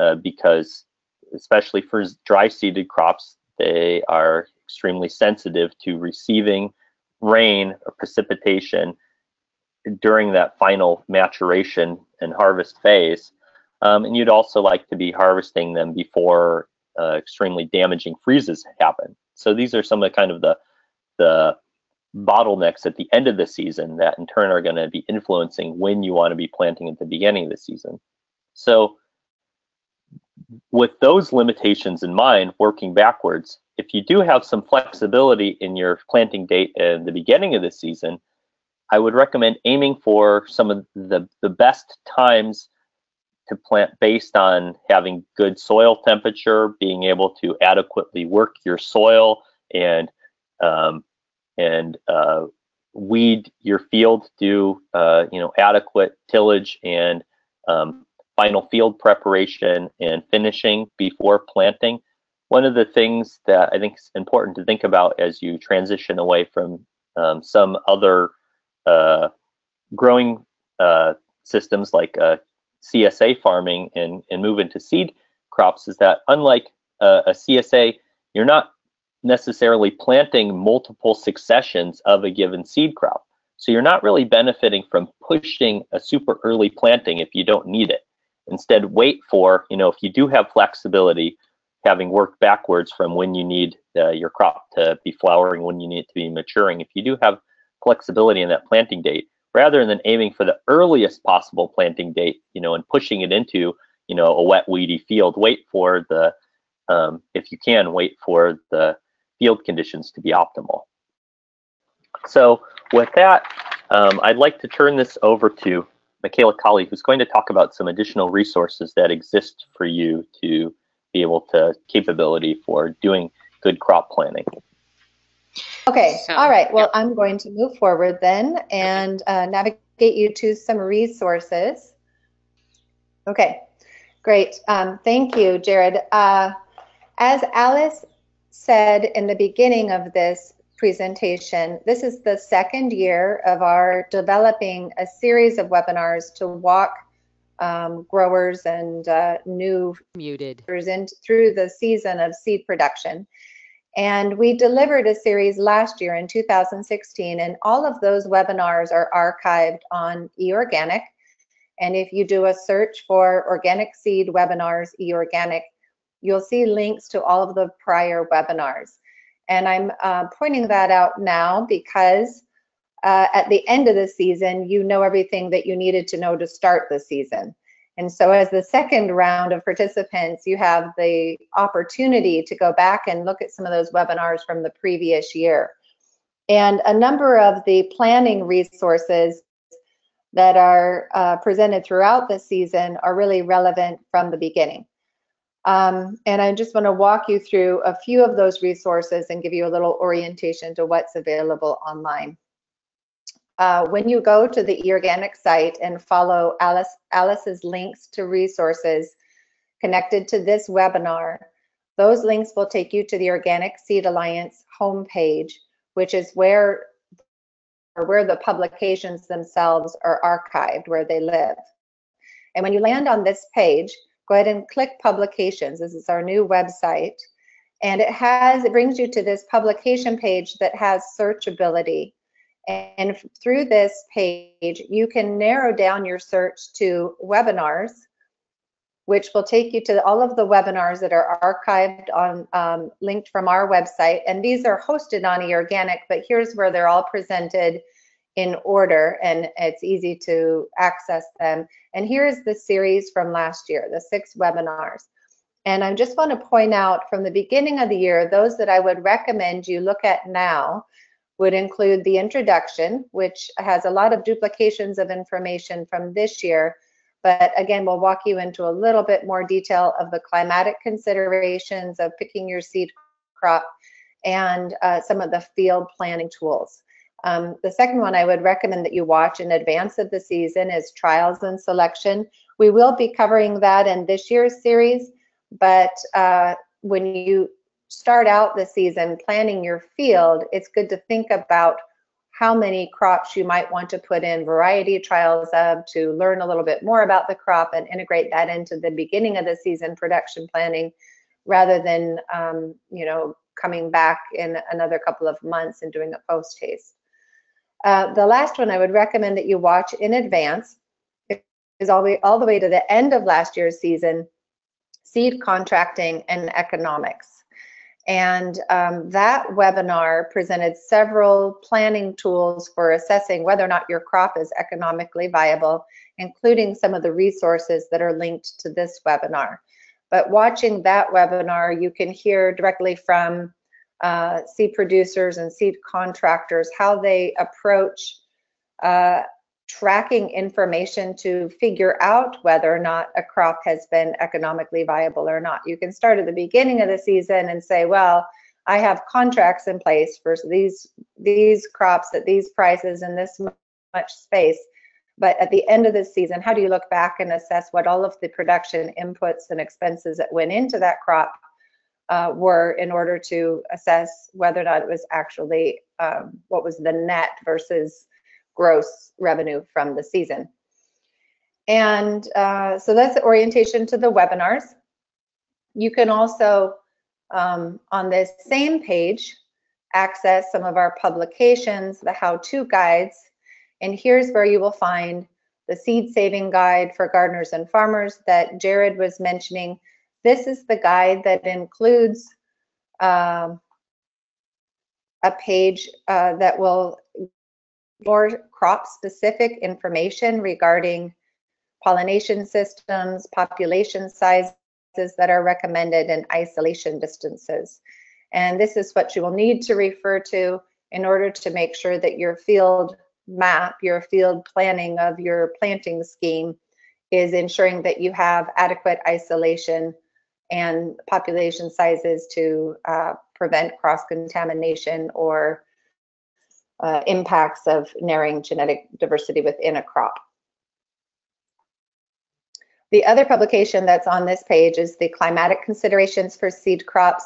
uh, because, especially for dry seeded crops, they are extremely sensitive to receiving rain or precipitation during that final maturation and harvest phase. Um, and you'd also like to be harvesting them before uh, extremely damaging freezes happen. So these are some of the kind of the the bottlenecks at the end of the season that in turn are going to be influencing when you want to be planting at the beginning of the season. So with those limitations in mind, working backwards, if you do have some flexibility in your planting date at the beginning of the season, I would recommend aiming for some of the, the best times to plant based on having good soil temperature, being able to adequately work your soil and um, and uh, weed your field, do uh, you know adequate tillage and um, final field preparation and finishing before planting. One of the things that I think is important to think about as you transition away from um, some other uh, growing uh, systems like uh, CSA farming and, and move into seed crops is that unlike a CSA, you're not necessarily planting multiple successions of a given seed crop. So you're not really benefiting from pushing a super early planting if you don't need it. Instead, wait for, you know, if you do have flexibility, having worked backwards from when you need uh, your crop to be flowering, when you need it to be maturing, if you do have flexibility in that planting date, rather than aiming for the earliest possible planting date, you know, and pushing it into, you know, a wet, weedy field, wait for the, um, if you can, wait for the field conditions to be optimal. So with that, um, I'd like to turn this over to Micaela Colley, who's going to talk about some additional resources that exist for you to be able to capability for doing good crop planning. Okay, so, all right. Well, I'm going to move forward then and uh, navigate you to some resources. Okay, great. Um, thank you, Jared. Uh, as Alice said in the beginning of this presentation, this is the second year of our developing a series of webinars to walk um, growers and uh, new muted in, through the season of seed production. And we delivered a series last year in 2016, and all of those webinars are archived on eOrganic. And if you do a search for organic seed webinars, eOrganic, you'll see links to all of the prior webinars. And I'm uh, pointing that out now because uh, at the end of the season, you know everything that you needed to know to start the season. And so as the second round of participants, you have the opportunity to go back and look at some of those webinars from the previous year. And a number of the planning resources that are uh, presented throughout the season are really relevant from the beginning. Um, and I just want to walk you through a few of those resources and give you a little orientation to what's available online. Uh, when you go to the eOrganic site and follow Alice, Alice's links to resources connected to this webinar, those links will take you to the Organic Seed Alliance homepage, which is where, or where the publications themselves are archived, where they live. And when you land on this page, go ahead and click publications. This is our new website. And it has, it brings you to this publication page that has searchability. And through this page, you can narrow down your search to webinars, which will take you to all of the webinars that are archived on um, linked from our website. And these are hosted on eOrganic, but here's where they're all presented in order and it's easy to access them. And here's the series from last year, the six webinars. And I just want to point out from the beginning of the year, those that I would recommend you look at now would include the introduction, which has a lot of duplications of information from this year. But again, we'll walk you into a little bit more detail of the climatic considerations of picking your seed crop and uh, some of the field planning tools. Um, the second one I would recommend that you watch in advance of the season is trials and selection. We will be covering that in this year's series, but uh, when you start out the season planning your field, it's good to think about how many crops you might want to put in variety trials of to learn a little bit more about the crop and integrate that into the beginning of the season production planning rather than um, you know coming back in another couple of months and doing a post haste. Uh, the last one I would recommend that you watch in advance is all the, way, all the way to the end of last year's season, seed contracting and economics. And um, that webinar presented several planning tools for assessing whether or not your crop is economically viable, including some of the resources that are linked to this webinar. But watching that webinar, you can hear directly from uh, seed producers and seed contractors, how they approach uh, tracking information to figure out whether or not a crop has been economically viable or not. You can start at the beginning of the season and say, well, I have contracts in place for these these crops at these prices in this much space. But at the end of the season, how do you look back and assess what all of the production inputs and expenses that went into that crop uh, were in order to assess whether or not it was actually um, what was the net versus gross revenue from the season. And uh, so that's the orientation to the webinars. You can also, um, on this same page, access some of our publications, the how-to guides, and here's where you will find the seed saving guide for gardeners and farmers that Jared was mentioning this is the guide that includes um, a page uh, that will more crop specific information regarding pollination systems, population sizes that are recommended, and isolation distances. And this is what you will need to refer to in order to make sure that your field map, your field planning of your planting scheme is ensuring that you have adequate isolation and population sizes to uh, prevent cross-contamination or uh, impacts of narrowing genetic diversity within a crop. The other publication that's on this page is the climatic considerations for seed crops.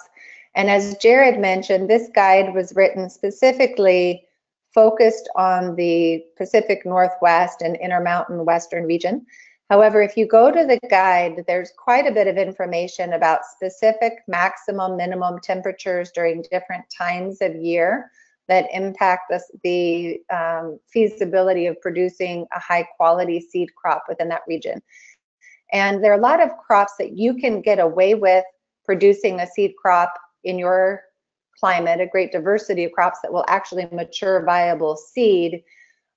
And as Jared mentioned, this guide was written specifically focused on the Pacific Northwest and Intermountain Western region. However, if you go to the guide, there's quite a bit of information about specific maximum minimum temperatures during different times of year that impact the, the um, feasibility of producing a high quality seed crop within that region. And there are a lot of crops that you can get away with producing a seed crop in your climate, a great diversity of crops that will actually mature viable seed.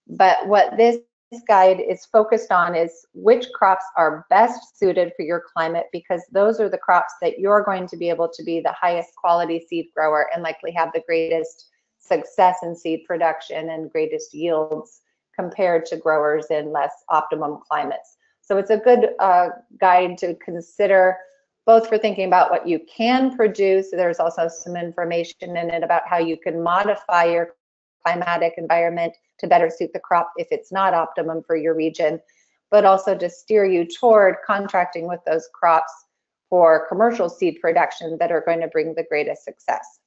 But what this guide is focused on is which crops are best suited for your climate because those are the crops that you're going to be able to be the highest quality seed grower and likely have the greatest success in seed production and greatest yields compared to growers in less optimum climates. So it's a good uh, guide to consider both for thinking about what you can produce. There's also some information in it about how you can modify your climatic environment to better suit the crop if it's not optimum for your region, but also to steer you toward contracting with those crops for commercial seed production that are going to bring the greatest success.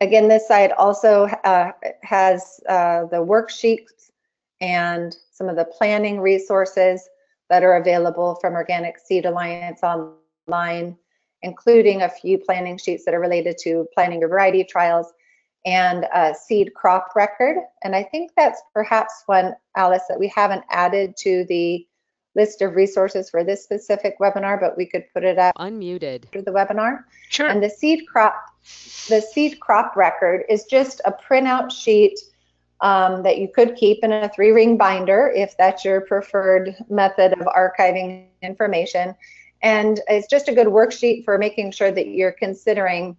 Again, this site also uh, has uh, the worksheets and some of the planning resources that are available from Organic Seed Alliance online, including a few planning sheets that are related to planning your variety trials and a seed crop record. And I think that's perhaps one, Alice, that we haven't added to the list of resources for this specific webinar, but we could put it up Unmuted. after the webinar. Sure. And the seed crop, the seed crop record is just a printout sheet um, that you could keep in a three ring binder if that's your preferred method of archiving information. And it's just a good worksheet for making sure that you're considering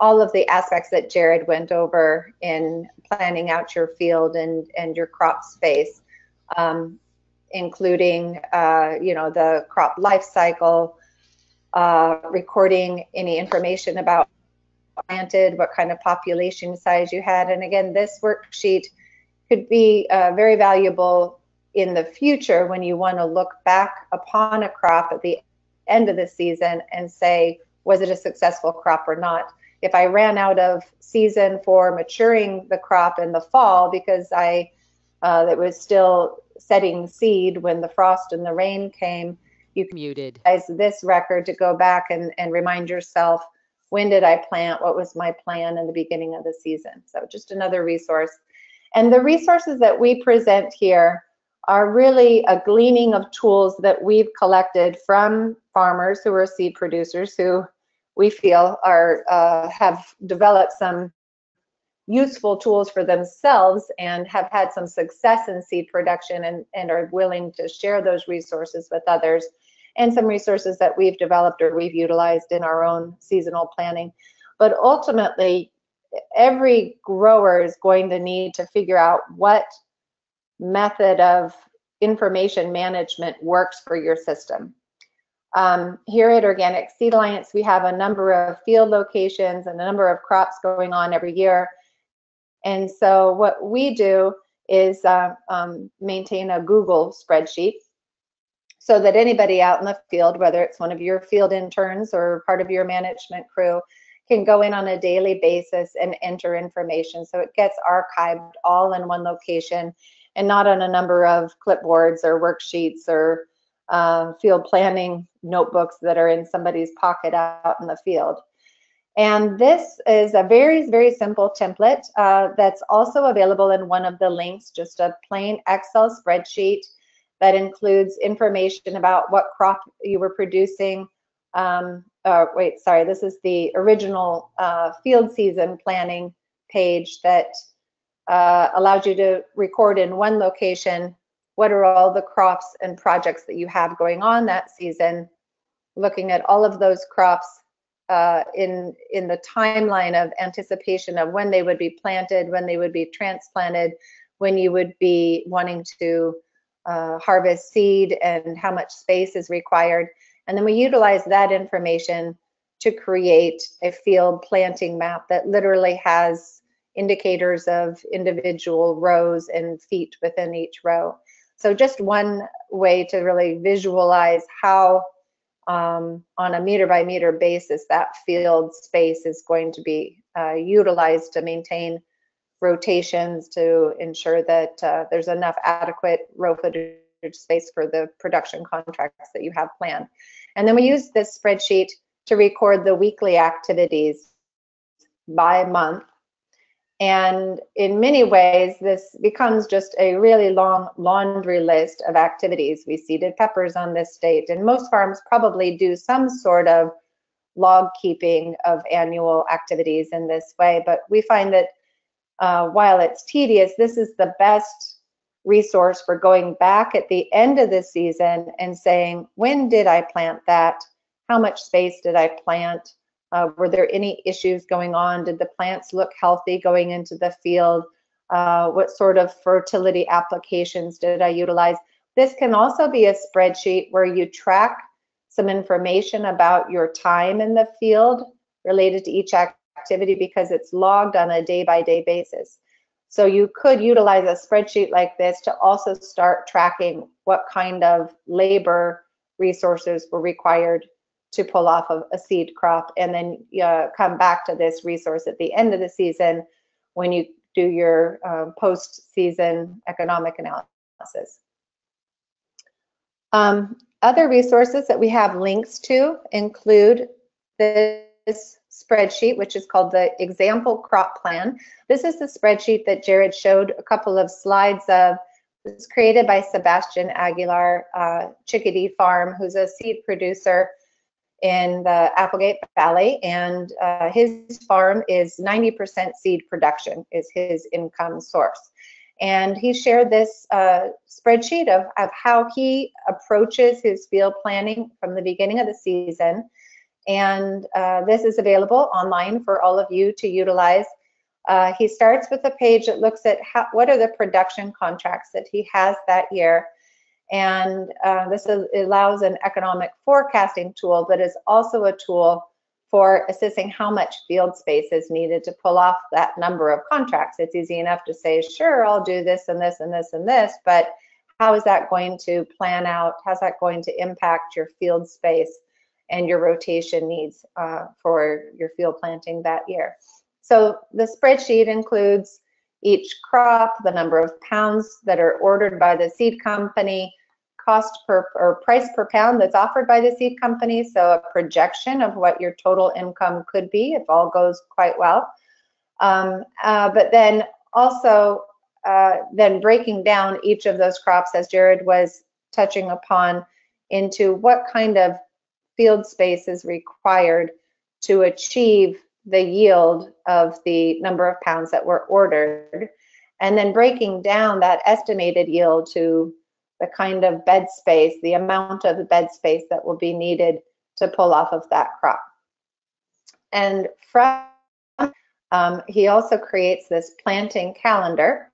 all of the aspects that Jared went over in planning out your field and, and your crop space, um, including, uh, you know, the crop life cycle, uh, recording any information about planted, what kind of population size you had. And again, this worksheet could be uh, very valuable in the future when you want to look back upon a crop at the end of the season and say, was it a successful crop or not? If I ran out of season for maturing the crop in the fall because I uh, that was still setting seed when the frost and the rain came, you can Muted. utilize this record to go back and, and remind yourself when did I plant? What was my plan in the beginning of the season? So just another resource. And the resources that we present here are really a gleaning of tools that we've collected from farmers who are seed producers who we feel are uh, have developed some useful tools for themselves and have had some success in seed production and, and are willing to share those resources with others and some resources that we've developed or we've utilized in our own seasonal planning. But ultimately, every grower is going to need to figure out what method of information management works for your system. Um, here at Organic Seed Alliance, we have a number of field locations and a number of crops going on every year. And so what we do is uh, um, maintain a Google spreadsheet so that anybody out in the field, whether it's one of your field interns or part of your management crew, can go in on a daily basis and enter information. So it gets archived all in one location and not on a number of clipboards or worksheets or uh, field planning notebooks that are in somebody's pocket out in the field. And this is a very, very simple template uh, that's also available in one of the links, just a plain Excel spreadsheet that includes information about what crop you were producing. Um, uh, wait, sorry, this is the original uh, field season planning page that uh, allows you to record in one location what are all the crops and projects that you have going on that season, looking at all of those crops uh, in in the timeline of anticipation of when they would be planted, when they would be transplanted, when you would be wanting to uh, harvest seed and how much space is required. And then we utilize that information to create a field planting map that literally has indicators of individual rows and feet within each row. So just one way to really visualize how um, on a meter by meter basis that field space is going to be uh, utilized to maintain rotations to ensure that uh, there's enough adequate row footage space for the production contracts that you have planned. And then we use this spreadsheet to record the weekly activities by month and in many ways, this becomes just a really long laundry list of activities. We seeded peppers on this date, and most farms probably do some sort of log keeping of annual activities in this way. But we find that uh, while it's tedious, this is the best resource for going back at the end of the season and saying, when did I plant that? How much space did I plant? Uh, were there any issues going on? Did the plants look healthy going into the field? Uh, what sort of fertility applications did I utilize? This can also be a spreadsheet where you track some information about your time in the field related to each activity because it's logged on a day by day basis. So you could utilize a spreadsheet like this to also start tracking what kind of labor resources were required to pull off of a seed crop and then uh, come back to this resource at the end of the season when you do your uh, post-season economic analysis. Um, other resources that we have links to include this spreadsheet, which is called the example crop plan. This is the spreadsheet that Jared showed a couple of slides of. It was created by Sebastian Aguilar uh, Chickadee Farm, who's a seed producer in the Applegate Valley, and uh, his farm is 90% seed production is his income source. And he shared this uh, spreadsheet of, of how he approaches his field planning from the beginning of the season. And uh, this is available online for all of you to utilize. Uh, he starts with a page that looks at how, what are the production contracts that he has that year and uh, this is, allows an economic forecasting tool, but is also a tool for assessing how much field space is needed to pull off that number of contracts. It's easy enough to say, sure, I'll do this and this and this and this, but how is that going to plan out? How's that going to impact your field space and your rotation needs uh, for your field planting that year? So the spreadsheet includes each crop, the number of pounds that are ordered by the seed company, cost per or price per pound that's offered by the seed company. So a projection of what your total income could be if all goes quite well. Um, uh, but then also uh, then breaking down each of those crops as Jared was touching upon into what kind of field space is required to achieve the yield of the number of pounds that were ordered and then breaking down that estimated yield to the kind of bed space, the amount of bed space that will be needed to pull off of that crop. And from, um, he also creates this planting calendar.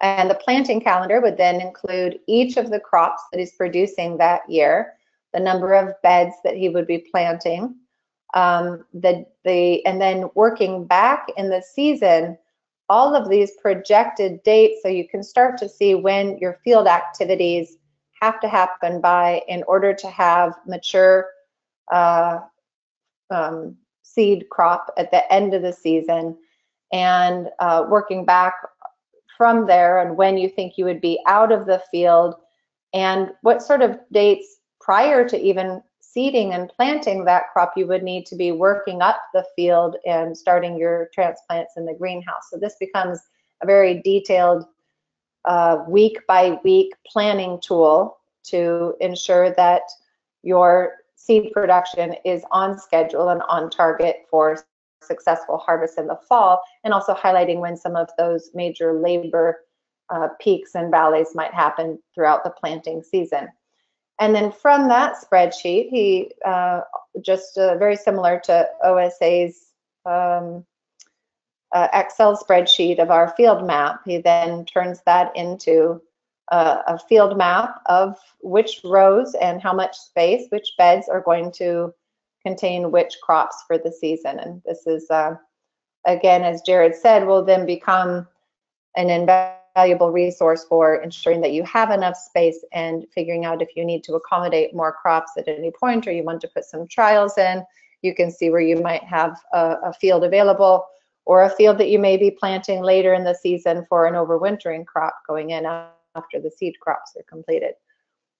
And the planting calendar would then include each of the crops that he's producing that year, the number of beds that he would be planting, um, the, the, and then working back in the season all of these projected dates so you can start to see when your field activities have to happen by in order to have mature uh, um, seed crop at the end of the season. And uh, working back from there and when you think you would be out of the field and what sort of dates prior to even seeding and planting that crop, you would need to be working up the field and starting your transplants in the greenhouse. So this becomes a very detailed uh, week by week planning tool to ensure that your seed production is on schedule and on target for successful harvest in the fall, and also highlighting when some of those major labor uh, peaks and valleys might happen throughout the planting season. And then from that spreadsheet, he uh, just uh, very similar to OSA's um, uh, Excel spreadsheet of our field map, he then turns that into uh, a field map of which rows and how much space, which beds are going to contain which crops for the season. And this is, uh, again, as Jared said, will then become an investment valuable resource for ensuring that you have enough space and figuring out if you need to accommodate more crops at any point or you want to put some trials in. You can see where you might have a, a field available or a field that you may be planting later in the season for an overwintering crop going in after the seed crops are completed.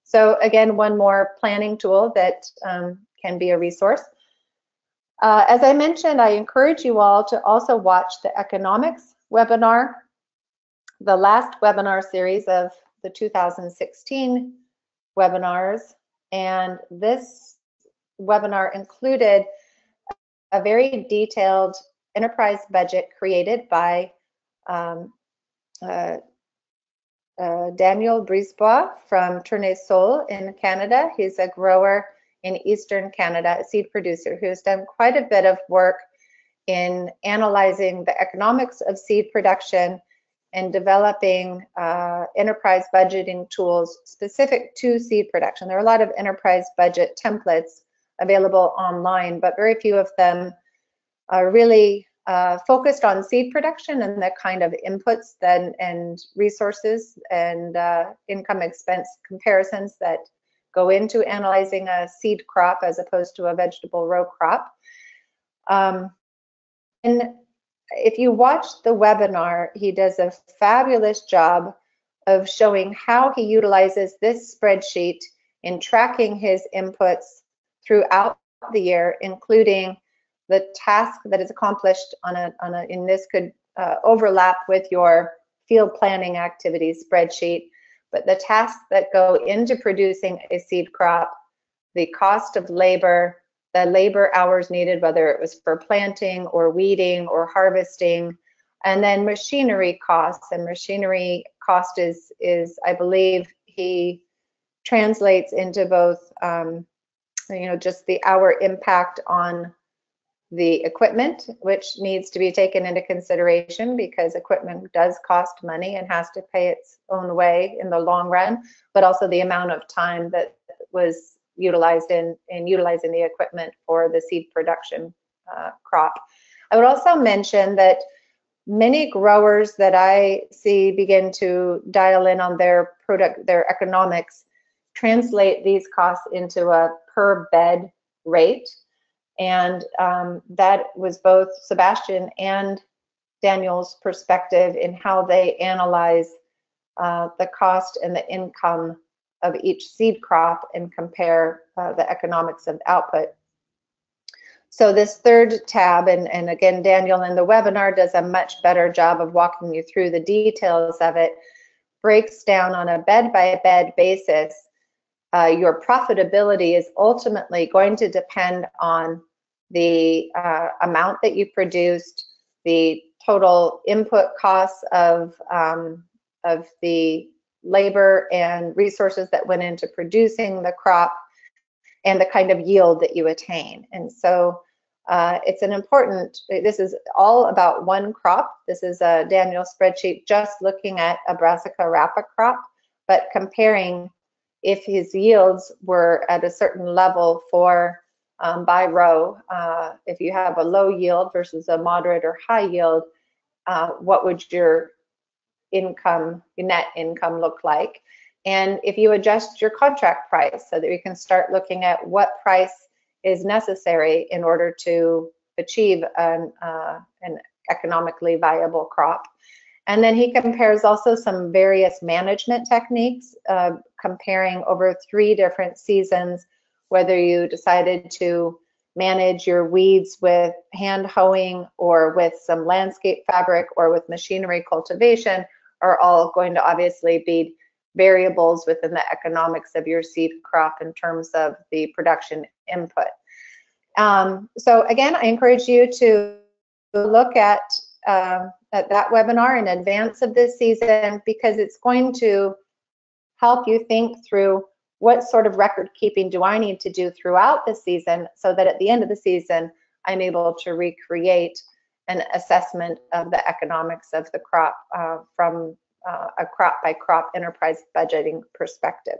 So again, one more planning tool that um, can be a resource. Uh, as I mentioned, I encourage you all to also watch the economics webinar the last webinar series of the 2016 webinars. And this webinar included a very detailed enterprise budget created by um, uh, uh, Daniel Brisebois from Tournesol in Canada. He's a grower in Eastern Canada, a seed producer who's done quite a bit of work in analyzing the economics of seed production and developing uh, enterprise budgeting tools specific to seed production. There are a lot of enterprise budget templates available online, but very few of them are really uh, focused on seed production and the kind of inputs then and resources and uh, income expense comparisons that go into analyzing a seed crop as opposed to a vegetable row crop. Um, and if you watch the webinar, he does a fabulous job of showing how he utilizes this spreadsheet in tracking his inputs throughout the year, including the task that is accomplished on a, on a in this could uh, overlap with your field planning activities spreadsheet, but the tasks that go into producing a seed crop, the cost of labor, the labor hours needed, whether it was for planting or weeding or harvesting, and then machinery costs. And machinery cost is, is I believe he translates into both, um, you know, just the hour impact on the equipment, which needs to be taken into consideration because equipment does cost money and has to pay its own way in the long run, but also the amount of time that was utilized in, in utilizing the equipment for the seed production uh, crop. I would also mention that many growers that I see begin to dial in on their product, their economics, translate these costs into a per bed rate and um, that was both Sebastian and Daniel's perspective in how they analyze uh, the cost and the income of each seed crop and compare uh, the economics of output. So this third tab, and, and again, Daniel in the webinar does a much better job of walking you through the details of it, breaks down on a bed by bed basis. Uh, your profitability is ultimately going to depend on the uh, amount that you produced, the total input costs of, um, of the labor and resources that went into producing the crop, and the kind of yield that you attain. And so uh, it's an important, this is all about one crop. This is a Daniel spreadsheet just looking at a Brassica rapa crop, but comparing if his yields were at a certain level for um, by row. Uh, if you have a low yield versus a moderate or high yield, uh, what would your income, your net income look like? And if you adjust your contract price so that you can start looking at what price is necessary in order to achieve an, uh, an economically viable crop. And then he compares also some various management techniques, uh, comparing over three different seasons whether you decided to manage your weeds with hand hoeing or with some landscape fabric or with machinery cultivation are all going to obviously be variables within the economics of your seed crop in terms of the production input. Um, so again, I encourage you to look at, um, at that webinar in advance of this season because it's going to help you think through what sort of record keeping do I need to do throughout the season so that at the end of the season, I'm able to recreate an assessment of the economics of the crop uh, from uh, a crop by crop enterprise budgeting perspective.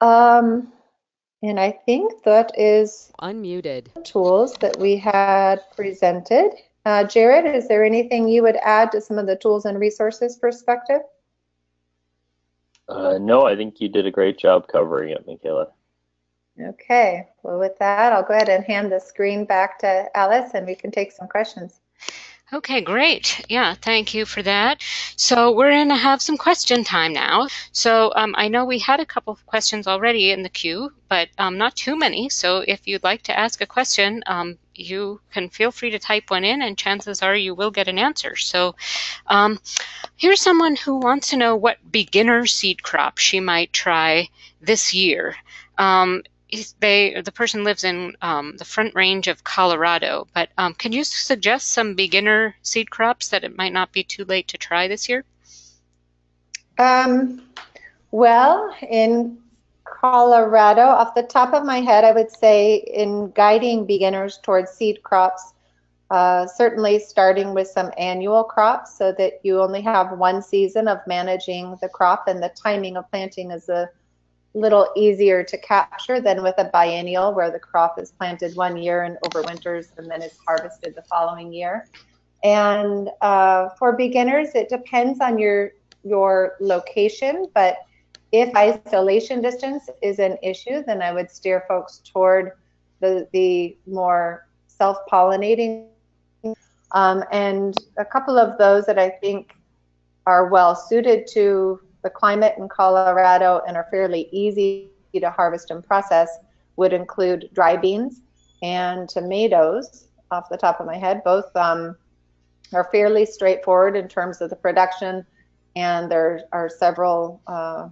Um, and I think that is unmuted tools that we had presented. Uh, Jared, is there anything you would add to some of the tools and resources perspective? Uh, no, I think you did a great job covering it, Micaela. Okay, well, with that, I'll go ahead and hand the screen back to Alice and we can take some questions. Okay, great. Yeah, thank you for that. So we're going to have some question time now. So um, I know we had a couple of questions already in the queue, but um, not too many. So if you'd like to ask a question, um, you can feel free to type one in and chances are you will get an answer. So um, here's someone who wants to know what beginner seed crop she might try this year. Um, they the person lives in um, the front range of Colorado, but um, can you suggest some beginner seed crops that it might not be too late to try this year? Um, well, in Colorado, off the top of my head, I would say in guiding beginners towards seed crops, uh, certainly starting with some annual crops so that you only have one season of managing the crop and the timing of planting is a little easier to capture than with a biennial where the crop is planted one year and overwinters and then is harvested the following year. And uh, for beginners, it depends on your your location, but if isolation distance is an issue, then I would steer folks toward the, the more self-pollinating. Um, and a couple of those that I think are well suited to the climate in Colorado and are fairly easy to harvest and process would include dry beans and tomatoes off the top of my head. Both um, are fairly straightforward in terms of the production, and there are several uh,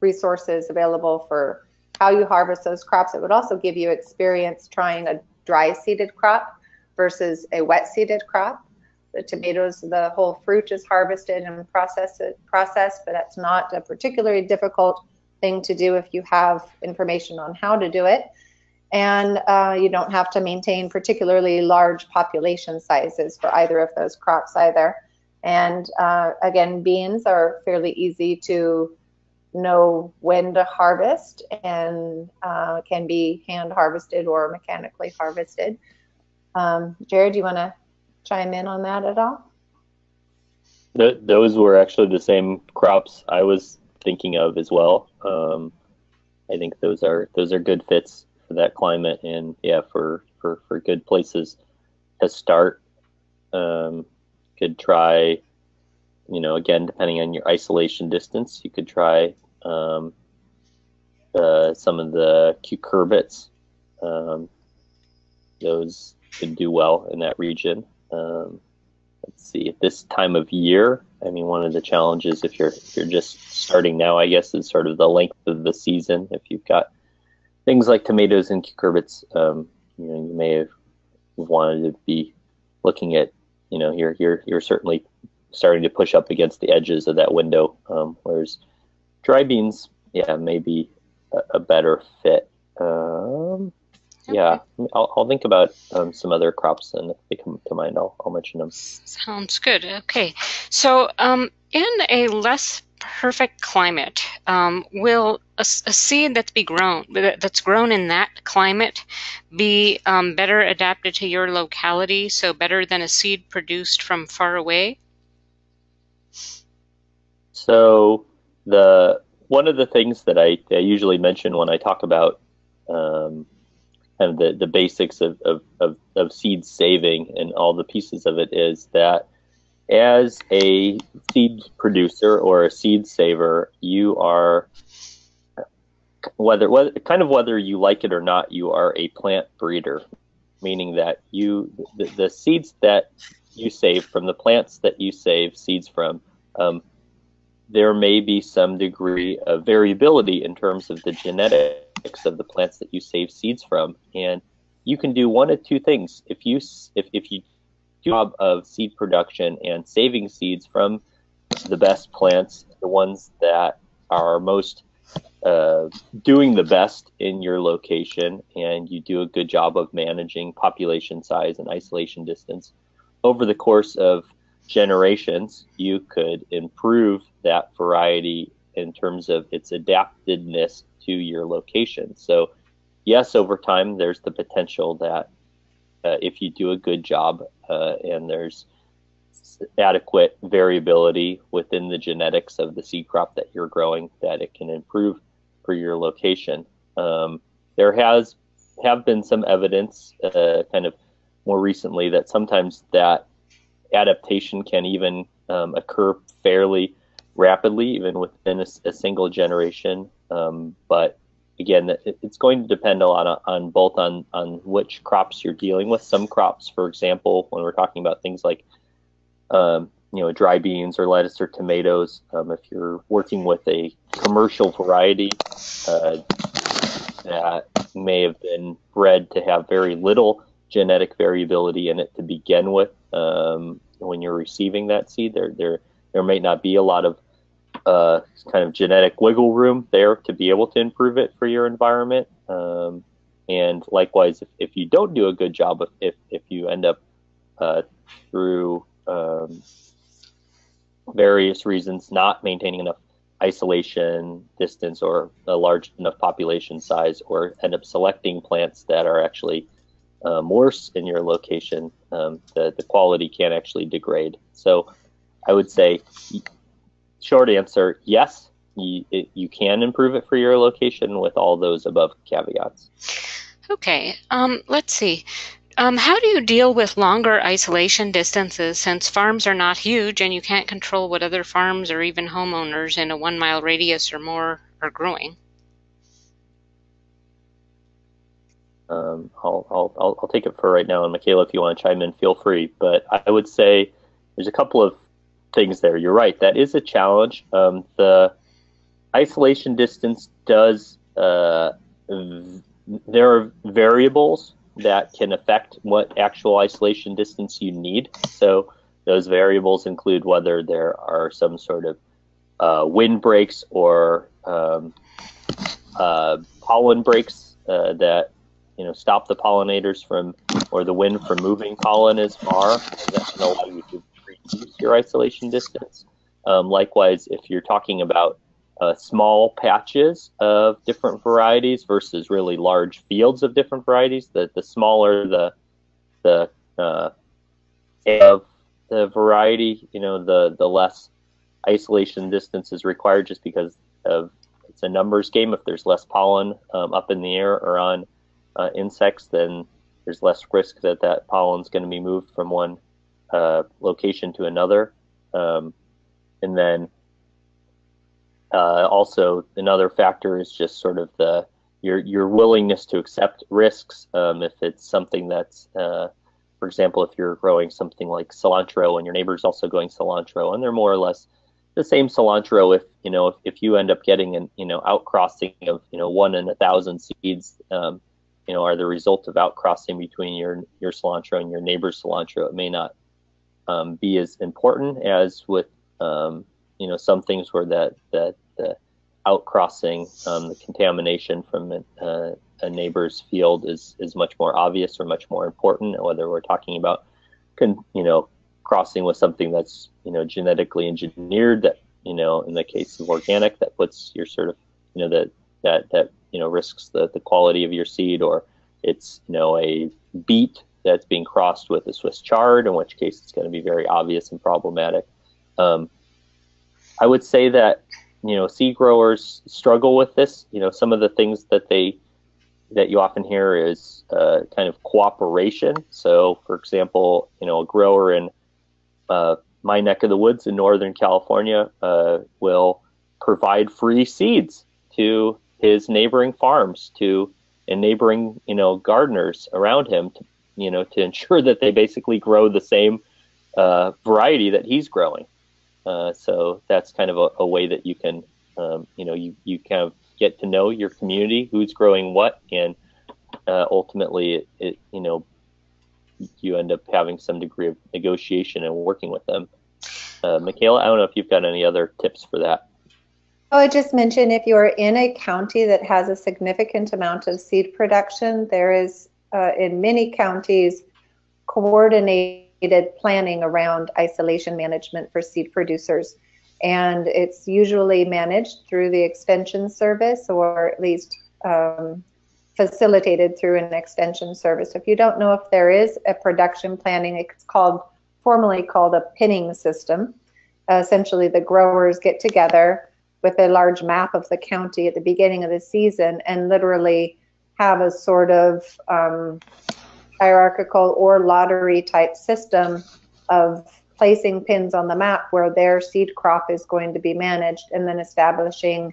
resources available for how you harvest those crops. It would also give you experience trying a dry seeded crop versus a wet seeded crop. The tomatoes, the whole fruit is harvested and processed, processed, but that's not a particularly difficult thing to do if you have information on how to do it. And uh, you don't have to maintain particularly large population sizes for either of those crops either. And uh, again, beans are fairly easy to know when to harvest and uh, can be hand harvested or mechanically harvested. Um, Jared, do you want to chime in on that at all? Those were actually the same crops I was thinking of as well. Um, I think those are those are good fits for that climate and yeah for for, for good places to start. Um, could try, you know, again depending on your isolation distance, you could try um, uh, some of the cucurbits. Um, those could do well in that region. Um, let's see, at this time of year, I mean, one of the challenges if you're if you're just starting now, I guess, is sort of the length of the season. If you've got things like tomatoes and cucurbits, um, you know, you may have wanted to be looking at, you know, you're you're you're certainly starting to push up against the edges of that window, um, whereas dry beans, yeah, maybe a, a better fit. Um, okay. Yeah, I'll, I'll, think about um, some other crops, and if they come to mind, I'll, I'll mention them. Sounds good. Okay, so um, in a less perfect climate, um, will a, a, seed that's be grown that's grown in that climate be um, better adapted to your locality? So better than a seed produced from far away. So the one of the things that I, I usually mention when I talk about um, kind of the, the basics of, of, of, of seed saving and all the pieces of it is that as a seed producer or a seed saver, you are whether, whether kind of whether you like it or not, you are a plant breeder, meaning that you the, the seeds that you save from the plants that you save seeds from um, there may be some degree of variability in terms of the genetics of the plants that you save seeds from. And you can do one of two things. If you if, if you do job of seed production and saving seeds from the best plants, the ones that are most uh, doing the best in your location, and you do a good job of managing population size and isolation distance over the course of generations, you could improve that variety in terms of its adaptedness to your location. So, yes, over time, there's the potential that uh, if you do a good job uh, and there's adequate variability within the genetics of the seed crop that you're growing, that it can improve for your location. Um, there has have been some evidence, uh, kind of more recently, that sometimes that adaptation can even um, occur fairly rapidly, even within a, a single generation. Um, but again, it, it's going to depend a lot on, on, both on on which crops you're dealing with. Some crops, for example, when we're talking about things like um, you know dry beans or lettuce or tomatoes, um, if you're working with a commercial variety uh, that may have been bred to have very little genetic variability in it to begin with, um, when you're receiving that seed. There, there, there may not be a lot of uh, kind of genetic wiggle room there to be able to improve it for your environment. Um, and likewise, if, if you don't do a good job, if, if you end up uh, through um, various reasons not maintaining enough isolation distance or a large enough population size, or end up selecting plants that are actually um, worse in your location, um, the, the quality can actually degrade. So I would say, short answer, yes, you, it, you can improve it for your location with all those above caveats. Okay, um, let's see. Um, how do you deal with longer isolation distances since farms are not huge and you can't control what other farms or even homeowners in a one mile radius or more are growing? um, I'll, I'll, I'll, take it for right now. And Micaela, if you want to chime in, feel free. But I would say there's a couple of things there. You're right. That is a challenge. Um, the isolation distance does, uh, there are variables that can affect what actual isolation distance you need. So those variables include whether there are some sort of uh, wind breaks or um, uh, pollen breaks uh, that you know stop the pollinators from or the wind from moving pollen as far. That can allow you to your isolation distance. Um, likewise, if you're talking about uh, small patches of different varieties versus really large fields of different varieties, the the smaller the the uh, of the variety, you know, the the less isolation distance is required, just because of it's a numbers game. If there's less pollen um, up in the air or on uh, insects, then there's less risk that that pollen's going to be moved from one uh, location to another. Um, and then uh, also another factor is just sort of the your your willingness to accept risks. Um, if it's something that's, uh, for example, if you're growing something like cilantro and your neighbor's also growing cilantro, and they're more or less the same cilantro if you know if, if you end up getting an you know outcrossing of you know one in a thousand seeds um, you know are the result of outcrossing between your your cilantro and your neighbor's cilantro it may not um, be as important as with um, you know some things where that that the outcrossing um, the contamination from a, uh, a neighbor's field is is much more obvious or much more important whether we're talking about you know crossing with something that's you know genetically engineered that you know in the case of organic that puts your sort of you know that that that you know risks the, the quality of your seed or it's you know a beet that's being crossed with a Swiss chard in which case it's going to be very obvious and problematic. Um, I would say that you know seed growers struggle with this. You know some of the things that they that you often hear is uh, kind of cooperation. So for example you know a grower in uh, my neck of the woods in Northern California uh, will provide free seeds to his neighboring farms, to and neighboring you know gardeners around him, to, you know, to ensure that they basically grow the same uh, variety that he's growing. Uh, so that's kind of a, a way that you can, um, you know, you you kind of get to know your community, who's growing what, and uh, ultimately, it, it you know you end up having some degree of negotiation and working with them. Uh, Micaela, I don't know if you've got any other tips for that. Oh, I just mentioned if you're in a county that has a significant amount of seed production, there is uh, in many counties coordinated planning around isolation management for seed producers. And it's usually managed through the extension service or at least um, facilitated through an extension service. If you don't know if there is a production planning, it's called formally called a pinning system. Uh, essentially, the growers get together with a large map of the county at the beginning of the season and literally have a sort of um, hierarchical or lottery type system of placing pins on the map where their seed crop is going to be managed and then establishing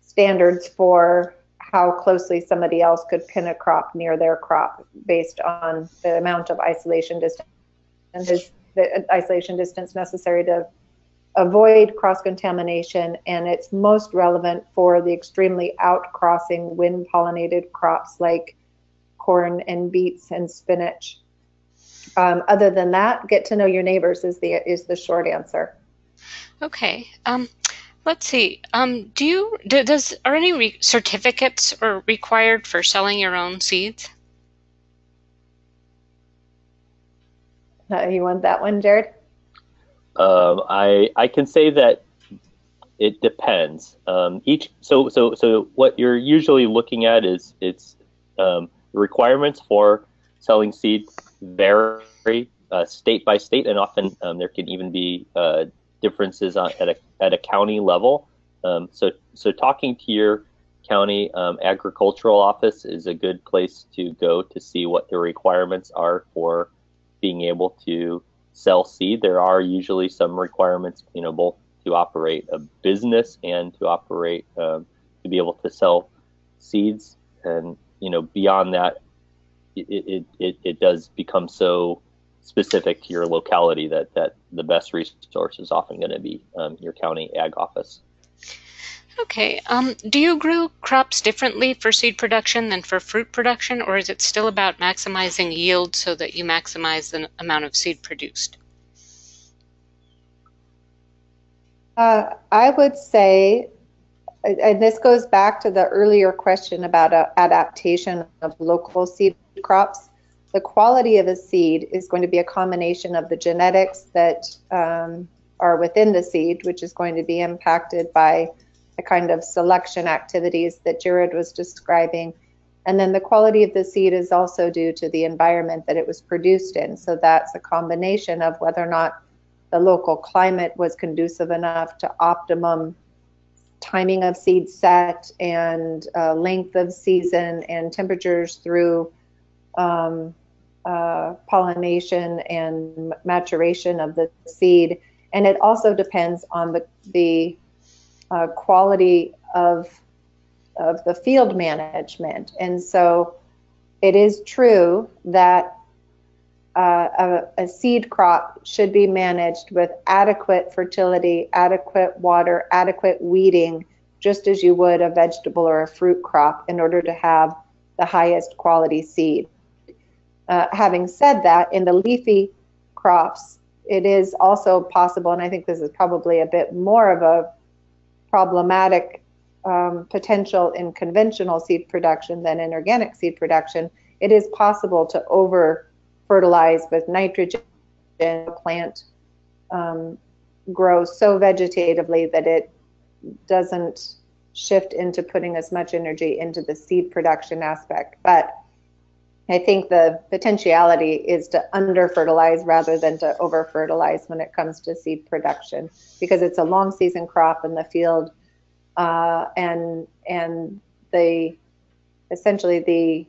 standards for how closely somebody else could pin a crop near their crop based on the amount of isolation distance and the isolation distance necessary to avoid cross contamination and it's most relevant for the extremely outcrossing wind pollinated crops like corn and beets and spinach um, other than that get to know your neighbors is the is the short answer okay um, Let's see. Um, do you do, does are any re- certificates or required for selling your own seeds? Uh, you want that one, Jared? Um, I I can say that it depends. Um, each so so so what you're usually looking at is it's um, requirements for selling seed vary uh, state by state, and often um, there can even be uh, differences on, at a at a county level. Um, so so talking to your county agricultural office is a good place to go to see what the requirements are for being able to sell seed. There are usually some requirements, you know, both to operate a business and to operate um, to be able to sell seeds. And you know, beyond that, it, it, it, it does become so specific to your locality that, that the best resource is often going to be um, your county ag office. Okay. Um, do you grow crops differently for seed production than for fruit production, or is it still about maximizing yield so that you maximize the amount of seed produced? Uh, I would say, and this goes back to the earlier question about uh, adaptation of local seed crops. The quality of a seed is going to be a combination of the genetics that um, are within the seed, which is going to be impacted by the kind of selection activities that Jared was describing. And then the quality of the seed is also due to the environment that it was produced in. So that's a combination of whether or not the local climate was conducive enough to optimum timing of seed set and uh, length of season and temperatures through um, uh, pollination and maturation of the seed. And it also depends on the, the uh, quality of, of the field management. And so it is true that uh, a, a, seed crop should be managed with adequate fertility, adequate water, adequate weeding, just as you would a vegetable or a fruit crop in order to have the highest quality seed. Uh, having said that, in the leafy crops, it is also possible, and I think this is probably a bit more of a problematic um, potential in conventional seed production than in organic seed production. It is possible to over fertilize with nitrogen. Plant um, grows so vegetatively that it doesn't shift into putting as much energy into the seed production aspect. But I think the potentiality is to under fertilize rather than to over fertilize when it comes to seed production because it's a long season crop in the field uh, and and the essentially the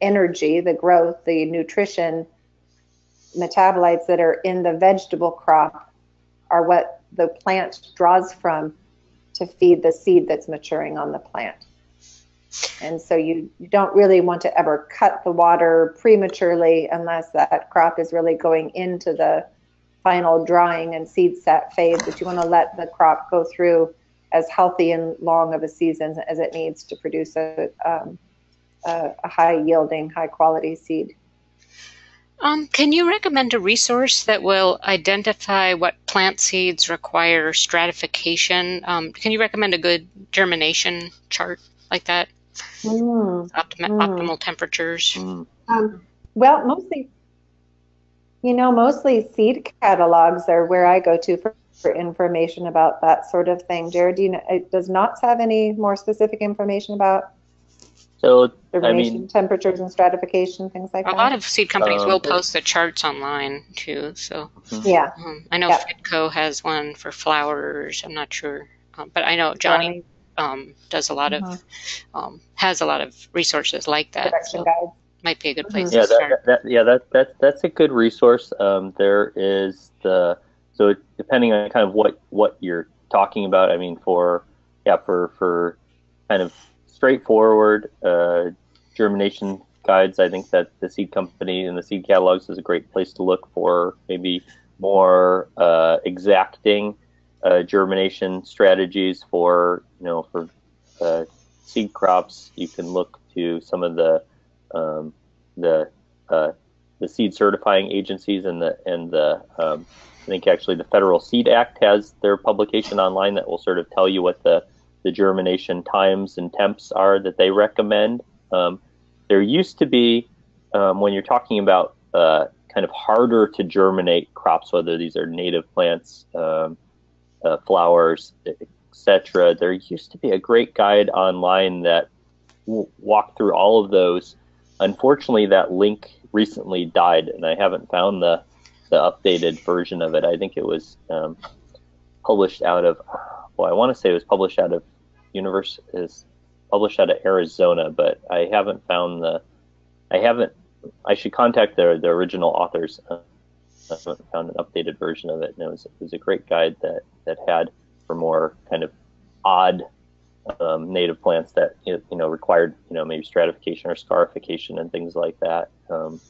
energy, the growth, the nutrition metabolites that are in the vegetable crop are what the plant draws from to feed the seed that's maturing on the plant. And so you, you don't really want to ever cut the water prematurely unless that crop is really going into the final drying and seed set phase, but you want to let the crop go through as healthy and long of a season as it needs to produce a, um, a, a high yielding, high quality seed. Um, can you recommend a resource that will identify what plant seeds require stratification? Um, can you recommend a good germination chart like that? Mm. Optim- mm. Optimal temperatures? Mm. Um, well, mostly, you know, mostly seed catalogs are where I go to for, for information about that sort of thing. Jared, do you know, does Knott's have any more specific information about so I mean, temperatures and stratification, things like a that. A lot of seed companies um, will post the charts online too. So mm-hmm. yeah, um, I know yeah. Fedco has one for flowers. I'm not sure, um, but I know Johnny um, does a lot mm-hmm. of um, has a lot of resources like that. so might be a good place mm-hmm. yeah, to that. That, yeah, that, that that's a good resource. Um, there is the so depending on kind of what what you're talking about. I mean, for yeah, for for kind of straightforward uh, germination guides. I think that the seed company and the seed catalogs is a great place to look for maybe more uh, exacting uh, germination strategies for you know for uh, seed crops. You can look to some of the um, the uh, the seed certifying agencies and the and the um, I think actually the Federal Seed Act has their publication online that will sort of tell you what the the germination times and temps are that they recommend. Um, there used to be, um, when you're talking about uh, kind of harder to germinate crops, whether these are native plants, um, uh, flowers, etc., there used to be a great guide online that w- walked through all of those. Unfortunately, that link recently died, and I haven't found the the updated version of it. I think it was um, published out of well, I want to say it was published out of Universe is published out of Arizona, but I haven't found the. I haven't. I should contact the the original authors. I found an updated version of it, and it was it was a great guide that that had for more kind of odd um, native plants that you know required you know maybe stratification or scarification and things like that. Um,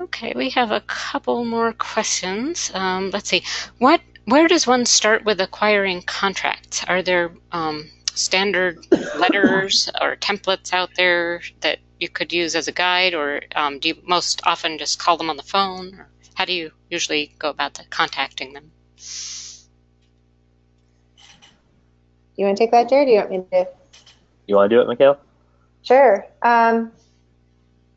okay, we have a couple more questions. Um, let's see, what where does one start with acquiring contracts? Are there um, standard letters or templates out there that you could use as a guide, or um, do you most often just call them on the phone? Or how do you usually go about the, contacting them? You want to take that, Jared? Do you want me to? You want to do it, Micaela? Sure. Um,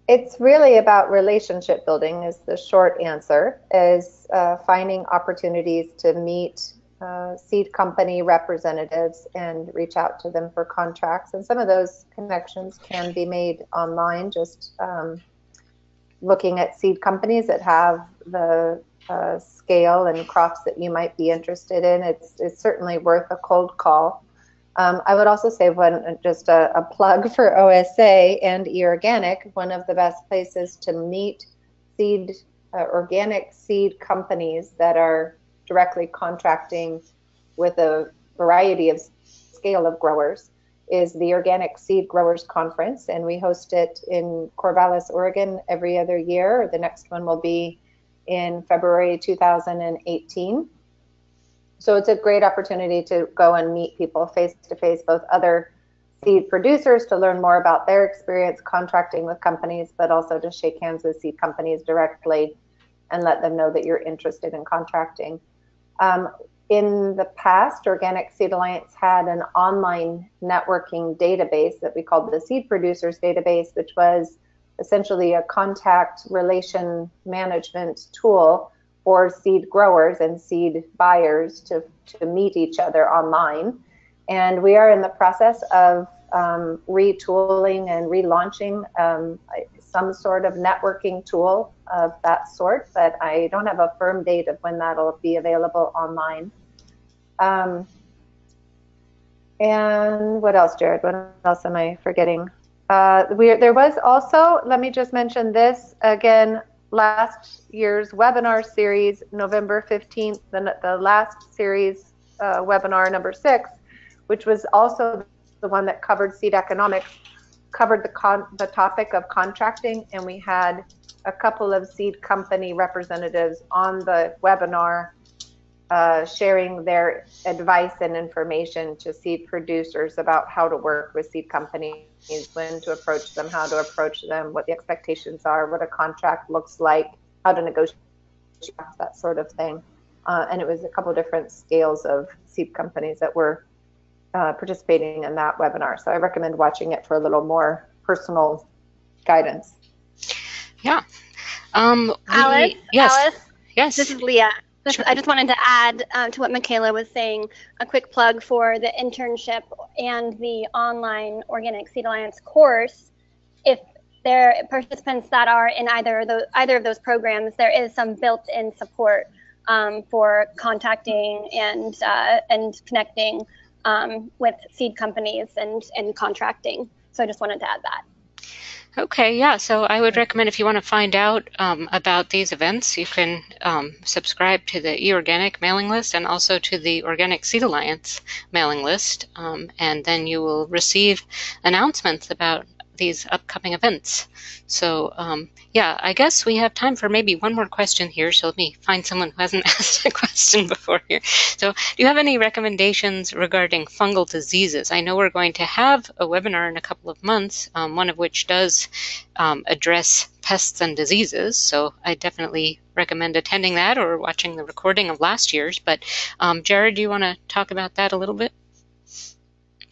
it's really about relationship building is the short answer is uh, finding opportunities to meet uh, seed company representatives and reach out to them for contracts and some of those connections can be made online just um, looking at seed companies that have the uh, scale and crops that you might be interested in it's, it's certainly worth a cold call um, I would also say one just a, a plug for OSA and eOrganic. One of the best places to meet seed uh, organic seed companies that are directly contracting with a variety of scale of growers is the Organic Seed Growers Conference, and we host it in Corvallis, Oregon, every other year. The next one will be in February 2018. So it's a great opportunity to go and meet people face to face, both other seed producers to learn more about their experience contracting with companies, but also to shake hands with seed companies directly and let them know that you're interested in contracting. Um, in the past, Organic Seed Alliance had an online networking database that we called the Seed Producers Database, which was essentially a contact relation management tool for seed growers and seed buyers to, to meet each other online. And we are in the process of um, retooling and relaunching um, some sort of networking tool of that sort, but I don't have a firm date of when that'll be available online. Um, and what else, Jared? What else am I forgetting? Uh, we, there was also, let me just mention this again, last year's webinar series, November 15th, the, the last series uh, webinar number six, which was also the one that covered seed economics, covered the, con the topic of contracting, and we had a couple of seed company representatives on the webinar uh, sharing their advice and information to seed producers about how to work with seed companies, when to approach them, how to approach them, what the expectations are, what a contract looks like, how to negotiate, that sort of thing. Uh, and it was a couple different scales of seed companies that were uh, participating in that webinar. So I recommend watching it for a little more personal guidance. Yeah. Um, Alice, yes. Alice, yes. This is Leah. Sure. I just wanted to add uh, to what Micaela was saying, a quick plug for the internship and the online Organic Seed Alliance course. If there are participants that are in either of those, either of those programs, there is some built-in support um, for contacting and uh, and connecting um, with seed companies and and contracting. So I just wanted to add that. Okay, yeah. So I would recommend if you want to find out um, about these events, you can um, subscribe to the eOrganic mailing list and also to the Organic Seed Alliance mailing list, um, and then you will receive announcements about these upcoming events. So um, yeah, I guess we have time for maybe one more question here. So let me find someone who hasn't asked a question before here. So do you have any recommendations regarding fungal diseases? I know we're going to have a webinar in a couple of months, um, one of which does um, address pests and diseases. So I definitely recommend attending that or watching the recording of last year's. But um, Jared, do you want to talk about that a little bit?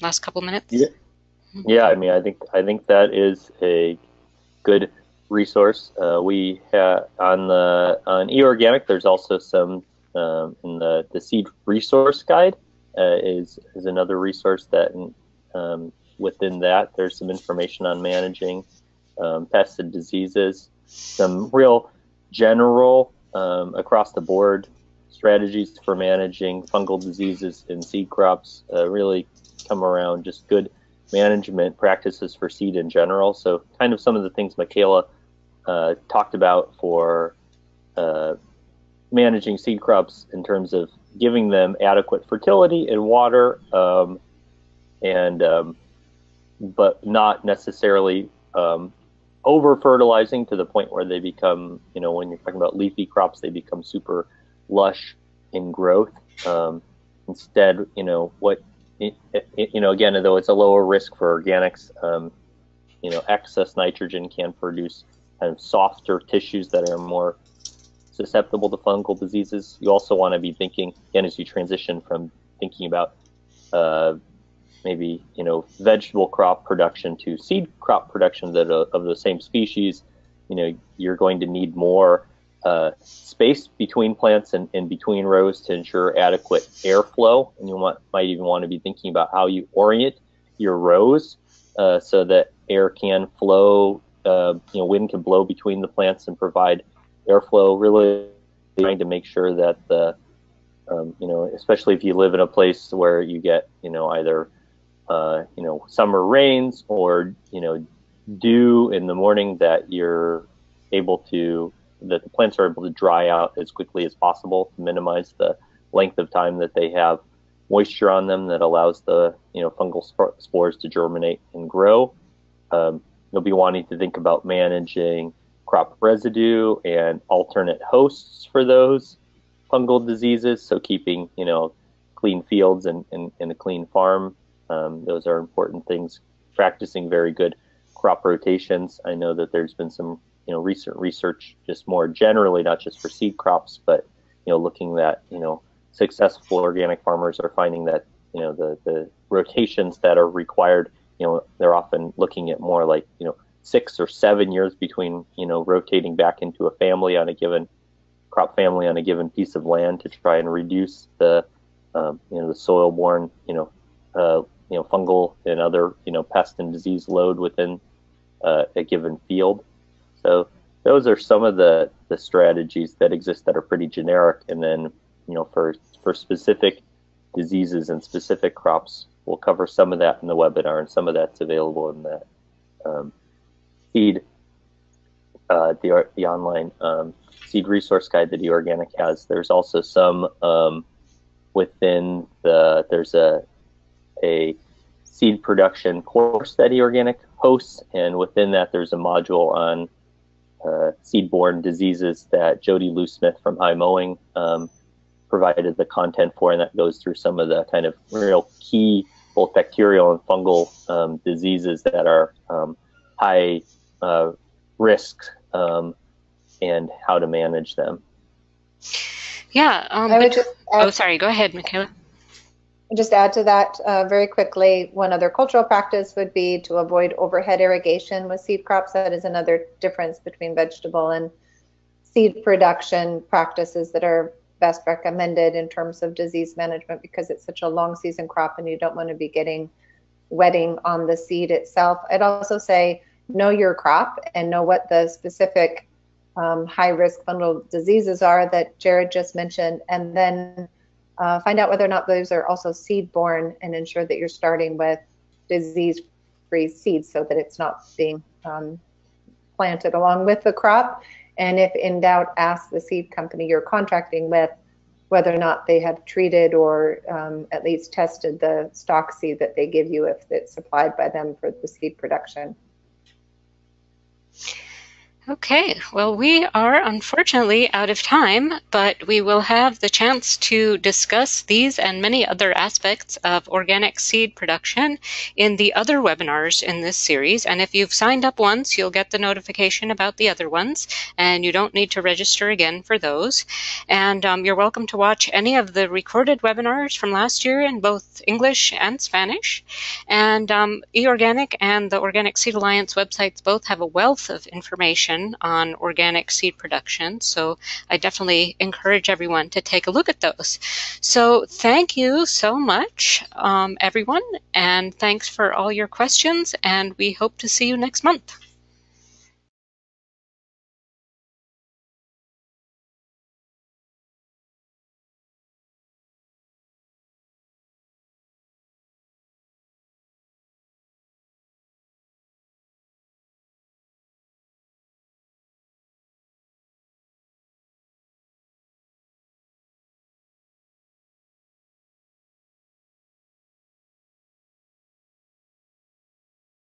Last couple minutes. Yeah. Yeah, I mean, I think I think that is a good resource. Uh, we have on the on eOrganic. There's also some um, in the the seed resource guide uh, is is another resource that um, within that there's some information on managing um, pests and diseases, some real general um, across the board strategies for managing fungal diseases in seed crops. Uh, really come around just good management practices for seed in general. So, kind of some of the things Micaela uh, talked about for uh, managing seed crops in terms of giving them adequate fertility and water, um, and um, but not necessarily um, over fertilizing to the point where they become, you know, when you're talking about leafy crops, they become super lush in growth. Um, instead, you know, what, it, it, you know, again, though it's a lower risk for organics, um, you know, excess nitrogen can produce kind of softer tissues that are more susceptible to fungal diseases. You also want to be thinking, again, as you transition from thinking about uh, maybe you know vegetable crop production to seed crop production that are of the same species, you know you're going to need more uh, space between plants and, and between rows to ensure adequate airflow. And you want, might even want to be thinking about how you orient your rows uh, so that air can flow, uh, you know, wind can blow between the plants and provide airflow. Really trying to make sure that the, um, you know, especially if you live in a place where you get, you know, either uh, you know, summer rains or, you know, dew in the morning that you're able to, that the plants are able to dry out as quickly as possible to minimize the length of time that they have moisture on them that allows the, you know, fungal spores to germinate and grow. Um, you'll be wanting to think about managing crop residue and alternate hosts for those fungal diseases. So keeping, you know, clean fields and, and, and a clean farm um, those are important things. Practicing very good crop rotations. I know that there's been some you know recent research just more generally, not just for seed crops, but you know looking at you know successful organic farmers are finding that you know the the rotations that are required. You know they're often looking at more like you know six or seven years between you know rotating back into a family on a given crop family on a given piece of land to try and reduce the um, you know the soil borne you know uh, you know fungal and other you know pest and disease load within uh, a given field. So those are some of the the strategies that exist that are pretty generic. And then you know for for specific diseases and specific crops, we'll cover some of that in the webinar, and some of that's available in the um, seed uh, the the online um, seed resource guide that eOrganic has. There's also some um, within the there's a a seed production course that eOrganic hosts, and within that, there's a module on uh, seed-borne diseases that Jodi Lew-Smith from High Mowing um, provided the content for, and that goes through some of the kind of real key both bacterial and fungal um, diseases that are um, high uh, risk um, and how to manage them. Yeah. Um, but, oh, sorry. Go ahead, Micaela just add to that uh, very quickly, one other cultural practice would be to avoid overhead irrigation with seed crops. That is another difference between vegetable and seed production practices that are best recommended in terms of disease management because it's such a long season crop and you don't want to be getting wetting on the seed itself. I'd also say know your crop and know what the specific um, high risk fungal diseases are that Jared just mentioned, and then uh, find out whether or not those are also seed borne and ensure that you're starting with disease free seeds so that it's not being um, planted along with the crop. And if in doubt, ask the seed company you're contracting with whether or not they have treated or um, at least tested the stock seed that they give you if it's supplied by them for the seed production. Okay, well, we are unfortunately out of time, but we will have the chance to discuss these and many other aspects of organic seed production in the other webinars in this series. And if you've signed up once, you'll get the notification about the other ones, and you don't need to register again for those. And um, you're welcome to watch any of the recorded webinars from last year in both English and Spanish. And um, eOrganic and the Organic Seed Alliance websites both have a wealth of information information on organic seed production. So I definitely encourage everyone to take a look at those. So thank you so much, um, everyone, and thanks for all your questions, and we hope to see you next month.